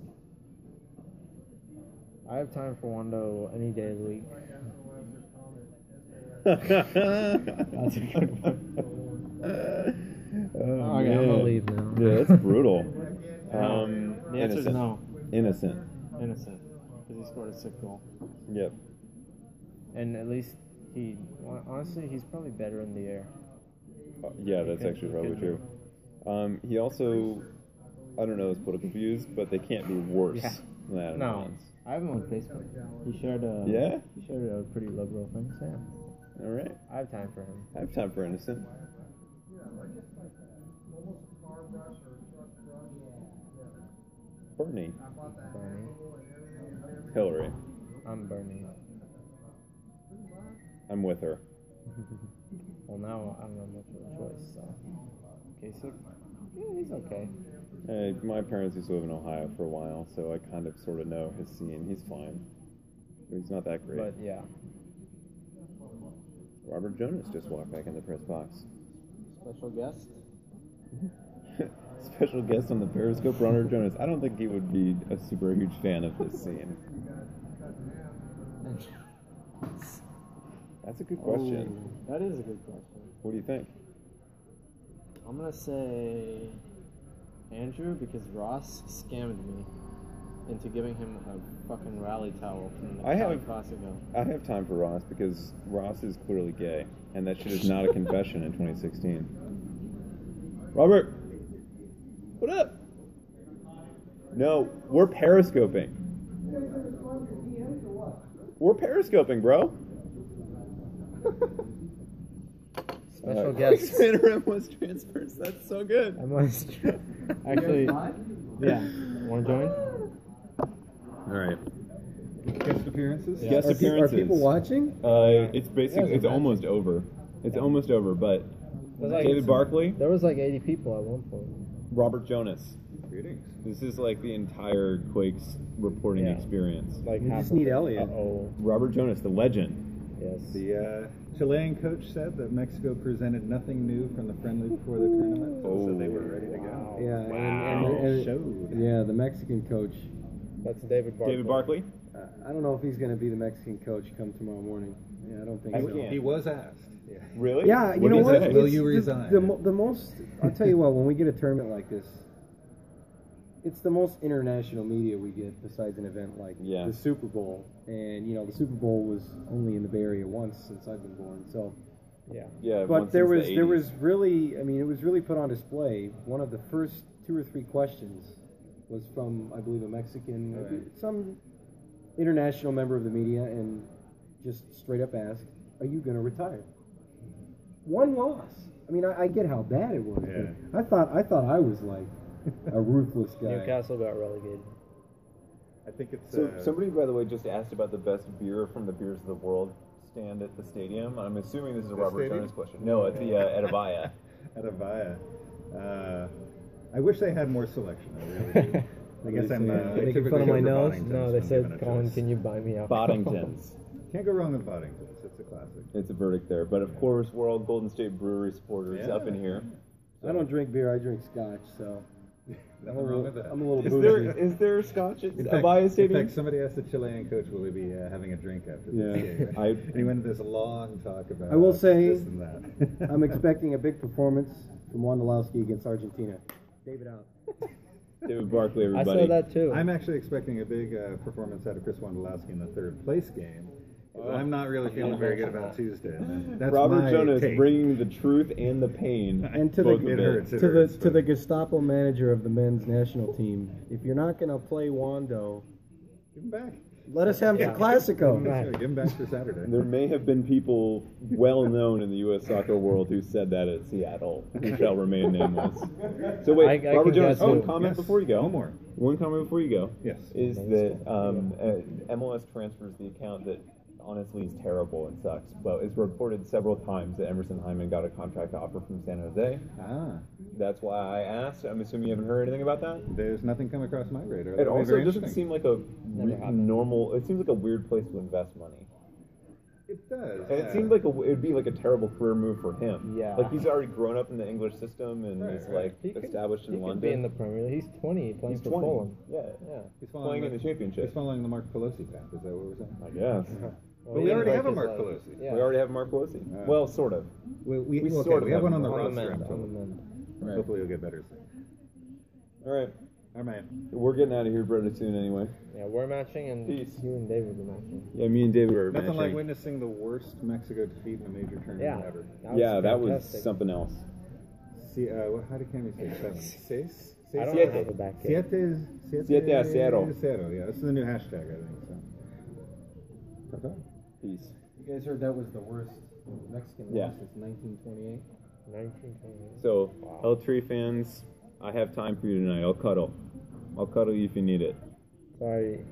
Speaker 2: I have time for Wondo any day of the week.
Speaker 1: That's
Speaker 2: a good
Speaker 1: one. Oh,
Speaker 2: Okay, I'm gonna leave now.
Speaker 1: Yeah, that's brutal.
Speaker 2: No.
Speaker 1: Um,
Speaker 2: The answer is no.
Speaker 1: Innocent.
Speaker 2: Innocent. Because he scored a sick goal.
Speaker 1: Yep.
Speaker 2: And at least he, honestly, he's probably better in the air.
Speaker 1: Uh, yeah, that's
Speaker 2: could-
Speaker 1: actually probably true. Um, he also, I don't know his political views, but they can't be worse
Speaker 2: Yeah.
Speaker 1: than Adam
Speaker 2: No. I have him on Facebook. He shared a
Speaker 1: Yeah?
Speaker 2: He shared a pretty liberal thing. So yeah,
Speaker 1: All right.
Speaker 2: I have time for him.
Speaker 1: I have time for innocent. Bernie.
Speaker 2: Bernie.
Speaker 1: Hillary.
Speaker 2: I'm Bernie.
Speaker 1: I'm with her.
Speaker 2: Well, now I don't have much of a choice. So Kasich, yeah, he's okay.
Speaker 1: Hey, my parents used to live in Ohio for a while, so I kind of sort of know his scene. He's fine. He's not that great.
Speaker 2: But yeah,
Speaker 1: Robert Jonas just walked back in the press box.
Speaker 2: special guest.
Speaker 1: Special guest on the Periscope, Robert Jonas. I don't think he would be a super huge fan of this scene. That's a good question.
Speaker 2: Oh, that is a good question.
Speaker 1: What do you think?
Speaker 2: I'm gonna say Andrew because Ross scammed me into giving him a fucking rally towel from the
Speaker 1: I
Speaker 2: Cali
Speaker 1: have-
Speaker 2: Classico.
Speaker 1: I have time for Ross because Ross is clearly gay, and that shit is not a confession in 2016. Robert, what up? No, we're periscoping. We're periscoping, bro.
Speaker 2: Special
Speaker 1: Uh,
Speaker 2: guest.
Speaker 1: Interim was transfers. That's so good.
Speaker 2: I must actually. Yeah, want to join?
Speaker 1: All right.
Speaker 5: Guest appearances?
Speaker 2: Yeah.
Speaker 1: Guest
Speaker 6: Are, pe- are people watching?
Speaker 1: Uh, it's basically
Speaker 2: Yeah,
Speaker 1: it's
Speaker 2: it's a
Speaker 1: almost over. It's almost over, but
Speaker 2: like-
Speaker 1: David Barkley,
Speaker 2: There was like 80 people at one point.
Speaker 1: Robert Jonas.
Speaker 5: Greetings.
Speaker 1: This is like the entire Quakes reporting
Speaker 2: Yeah.
Speaker 1: experience.
Speaker 2: Like
Speaker 6: We
Speaker 2: half
Speaker 6: just need. Elliot.
Speaker 2: Uh-oh.
Speaker 1: Robert Jonas, the legend.
Speaker 2: Yes.
Speaker 5: The uh, Chilean coach said that Mexico presented nothing new from the friendly before the tournament, so they were ready to go.
Speaker 6: Yeah, and,
Speaker 1: Wow.
Speaker 6: and, and-
Speaker 5: Showed.
Speaker 6: yeah, the Mexican coach.
Speaker 2: That's David Barkley.
Speaker 1: David Barkley.
Speaker 6: Uh, I don't know if he's going to be the Mexican coach come tomorrow morning. Yeah, I don't think
Speaker 1: I
Speaker 6: so.
Speaker 1: can't.
Speaker 5: He was asked. Yeah.
Speaker 1: Really?
Speaker 6: Yeah, you
Speaker 1: What
Speaker 6: know what?
Speaker 1: say?
Speaker 5: Will you resign?
Speaker 6: The, mo- the most, I'll tell you what, when we get a tournament like this, it's the most international media we get besides an event like
Speaker 1: Yeah.
Speaker 6: the Super Bowl. And, you know, the Super Bowl was only in the Bay Area once since I've been born. So,
Speaker 2: Yeah.
Speaker 1: Yeah,
Speaker 6: but there was
Speaker 1: the
Speaker 6: there was really I mean it was really put on display. One of the first two or three questions was from I believe a Mexican
Speaker 5: Right.
Speaker 6: some international member of the media and just straight up asked, "Are you going to retire?" One loss. I mean I, I get how bad it was.
Speaker 5: Yeah.
Speaker 6: I thought I thought I was like a ruthless guy.
Speaker 2: Newcastle got relegated.
Speaker 5: I think it's.
Speaker 1: So
Speaker 5: uh,
Speaker 1: somebody, by the way, just asked about the best beer from the Beers of the World stand at the stadium. I'm assuming this is a Robert
Speaker 5: stadium?
Speaker 1: Jonas question. No, at the uh, at Avaya.
Speaker 5: at Avaya. Uh, I wish they had more selection. I really do. I guess I'm. Uh, I
Speaker 6: Making
Speaker 5: typically
Speaker 6: fun of my nose?
Speaker 2: No, they said, Colin, can you buy me alcohol?
Speaker 1: Boddingtons.
Speaker 5: Can't go wrong with Boddingtons. It's a classic.
Speaker 1: It's a verdict there, but of course we're all Golden State Brewery supporters up in here.
Speaker 6: I don't drink beer. I drink scotch. So I'm a
Speaker 5: wrong
Speaker 6: little,
Speaker 5: with that.
Speaker 6: I'm a little
Speaker 1: Is
Speaker 6: bougie.
Speaker 1: there is there scotch at
Speaker 5: In fact,
Speaker 1: Avaya
Speaker 5: in fact, somebody asked the Chilean coach, "Will he be uh, having a drink after
Speaker 1: Yeah.
Speaker 5: this game?"
Speaker 1: I-
Speaker 5: and he went into this long talk about.
Speaker 6: I will say,
Speaker 5: this and that.
Speaker 6: I'm expecting a big performance from Wondolowski against Argentina. David out.
Speaker 1: David Barkley,
Speaker 2: I saw that too.
Speaker 5: I'm actually expecting a big uh, performance out of Chris Wondolowski in the third place game. I'm not really feeling very good about Tuesday. That's
Speaker 1: Robert
Speaker 5: my
Speaker 1: Jonas
Speaker 5: take.
Speaker 1: bringing the truth and the pain.
Speaker 6: And to the
Speaker 5: It hurts. It
Speaker 6: to the
Speaker 5: hurts,
Speaker 6: to the Gestapo manager of the men's national team, if you're not going to play Wondo,
Speaker 5: Give him back.
Speaker 6: Let us have
Speaker 2: Yeah.
Speaker 6: the Classico.
Speaker 5: Yeah, give him back for Saturday.
Speaker 1: There may have been people well known in the U.S. soccer world who said that at Seattle, who shall remain nameless. So wait,
Speaker 2: I- I
Speaker 1: Robert
Speaker 2: can
Speaker 1: Jonas, one comment
Speaker 5: Yes.
Speaker 1: before you go.
Speaker 5: One more.
Speaker 1: One comment before you go.
Speaker 5: Yes.
Speaker 1: Is that um, uh, MLS transfers the account that honestly is terrible and sucks. But it's reported several times that Emerson Hyndman got a contract offer from San Jose.
Speaker 5: Ah,
Speaker 1: That's why I asked. I'm assuming you haven't heard anything about that.
Speaker 5: there's nothing come across my radar.
Speaker 1: It
Speaker 5: That'd be
Speaker 1: also doesn't seem like a re- normal. It seems like a weird place to invest money.
Speaker 5: It does.
Speaker 1: And it
Speaker 5: yeah.
Speaker 1: seemed like it'd be like a terrible career move for him.
Speaker 2: Yeah.
Speaker 1: Like he's already grown up in the English system and
Speaker 5: Right,
Speaker 1: is
Speaker 5: right.
Speaker 1: like
Speaker 2: He could-
Speaker 1: established
Speaker 2: he
Speaker 1: in
Speaker 2: could
Speaker 1: London.
Speaker 2: be in the Premier League. He's 20, playing
Speaker 1: he's
Speaker 2: for
Speaker 1: 20.
Speaker 2: Fulham.
Speaker 1: Yeah.
Speaker 2: Yeah.
Speaker 5: He's
Speaker 1: playing in the championship.
Speaker 5: He's following the Marc Pelosi path. Is that what we're saying?
Speaker 1: I guess.
Speaker 5: But we already have a Marc Pelosi.
Speaker 2: Yeah.
Speaker 1: We already have Marc Pelosi.
Speaker 5: Yeah.
Speaker 1: well, sort of.
Speaker 5: We, we,
Speaker 1: We
Speaker 5: okay,
Speaker 1: sort of
Speaker 5: we have
Speaker 1: have
Speaker 5: one on the
Speaker 1: him.
Speaker 2: on the
Speaker 5: roster.
Speaker 2: mend.
Speaker 5: I'm
Speaker 2: On the
Speaker 5: told.
Speaker 2: mend.
Speaker 5: Hopefully you'll get better soon.
Speaker 1: All right.
Speaker 5: All right.
Speaker 1: We're getting out of here pretty soon anyway.
Speaker 2: Yeah, we're matching, and
Speaker 1: Peace.
Speaker 2: you and David are matching.
Speaker 1: Yeah, me and David are matching.
Speaker 5: Nothing like witnessing the worst Mexico defeat in a major tournament
Speaker 2: Yeah.
Speaker 5: ever.
Speaker 2: That
Speaker 1: yeah, that was something else.
Speaker 5: See, uh, what, how did Cammy say? Seven. Seis?
Speaker 2: I don't
Speaker 1: Siete.
Speaker 2: know the back end.
Speaker 5: Siete, siete,
Speaker 1: Siete a cero.
Speaker 5: cero. Yeah, this is the new hashtag, I think. So.
Speaker 1: Okay. Peace.
Speaker 6: You guys heard that was the worst Mexican
Speaker 1: Yeah.
Speaker 6: loss since 1928.
Speaker 2: 1928.
Speaker 1: So,
Speaker 2: Wow.
Speaker 1: El Tri fans, I have time for you tonight. I'll cuddle. I'll cuddle you if you need it.
Speaker 2: Sorry.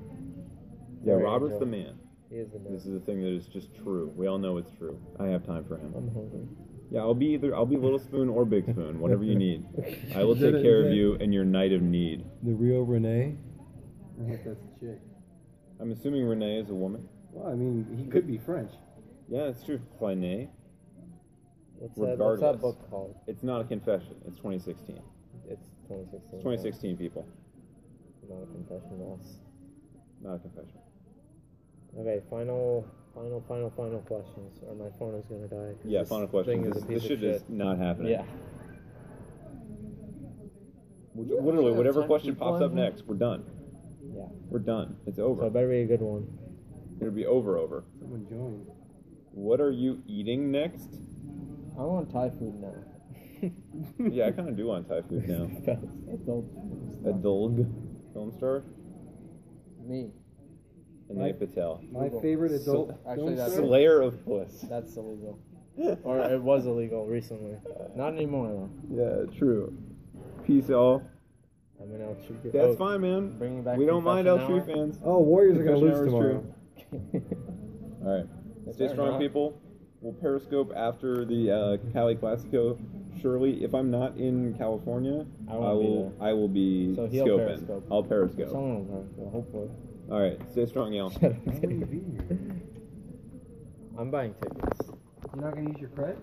Speaker 1: Yeah,
Speaker 2: Sorry,
Speaker 1: Robert's the man.
Speaker 2: He is the man.
Speaker 1: This is the thing that is just true. We all know it's true. I have time for him.
Speaker 2: I'm hungry.
Speaker 1: Yeah, I'll be either I'll be little spoon or big spoon, whatever you need. I will
Speaker 6: Is that
Speaker 1: take care of you in your night of need.
Speaker 6: The real Renee. I hope that's a chick.
Speaker 1: I'm assuming Renee is a woman.
Speaker 6: Well, I mean, he could be French.
Speaker 1: Yeah, it's true. Renee.
Speaker 2: What's that, what's that book called?
Speaker 1: It's not a confession. It's 2016.
Speaker 2: It's 2016.
Speaker 1: It's 2016, people.
Speaker 2: Not a confession loss.
Speaker 1: Not a confession.
Speaker 2: Okay, final, final, final, final questions, or my phone is gonna die.
Speaker 1: Yeah,
Speaker 2: this
Speaker 1: final question.
Speaker 2: Thing
Speaker 1: This,
Speaker 2: is a
Speaker 1: this
Speaker 2: piece
Speaker 1: shit is not happening.
Speaker 2: Yeah.
Speaker 1: Which- Literally, whatever question pops up next, we're done.
Speaker 2: Yeah.
Speaker 1: We're done. It's
Speaker 2: So
Speaker 1: over.
Speaker 2: it better be a good one.
Speaker 1: It'll be over, over.
Speaker 6: Someone joined.
Speaker 1: What are you eating next?
Speaker 2: I want Thai food now.
Speaker 1: Yeah, I kind of do want Thai food now.
Speaker 2: Adult
Speaker 1: A Dulg film star?
Speaker 2: Me.
Speaker 1: Anay Patel.
Speaker 6: My favorite adult.
Speaker 2: So- actually, that's-
Speaker 6: star?
Speaker 1: Slayer of Bliss.
Speaker 2: That's illegal. or it was illegal recently. Not anymore though.
Speaker 1: Yeah, true. Peace, all.
Speaker 2: I'm an El Tri.
Speaker 1: That's
Speaker 2: oh,
Speaker 1: fine, man.
Speaker 2: Bringing back
Speaker 1: we don't mind El
Speaker 2: confession
Speaker 1: Tree
Speaker 2: hour?
Speaker 1: fans.
Speaker 6: Oh, Warriors are going to lose
Speaker 1: Confession hour is
Speaker 6: tomorrow.
Speaker 1: true. All right.
Speaker 2: That's
Speaker 1: Stay strong,
Speaker 2: enough.
Speaker 1: people. We'll Periscope after the uh, Cali Classico. Surely, if I'm not in California,
Speaker 2: I
Speaker 1: I,
Speaker 2: won't be.
Speaker 1: I will be
Speaker 2: So he'll
Speaker 1: scoping.
Speaker 2: Periscope.
Speaker 1: I'll Periscope.
Speaker 2: Someone will Periscope, hopefully.
Speaker 1: All right. Stay strong, y'all.
Speaker 2: I'm buying tickets.
Speaker 6: You're not going to use your credit?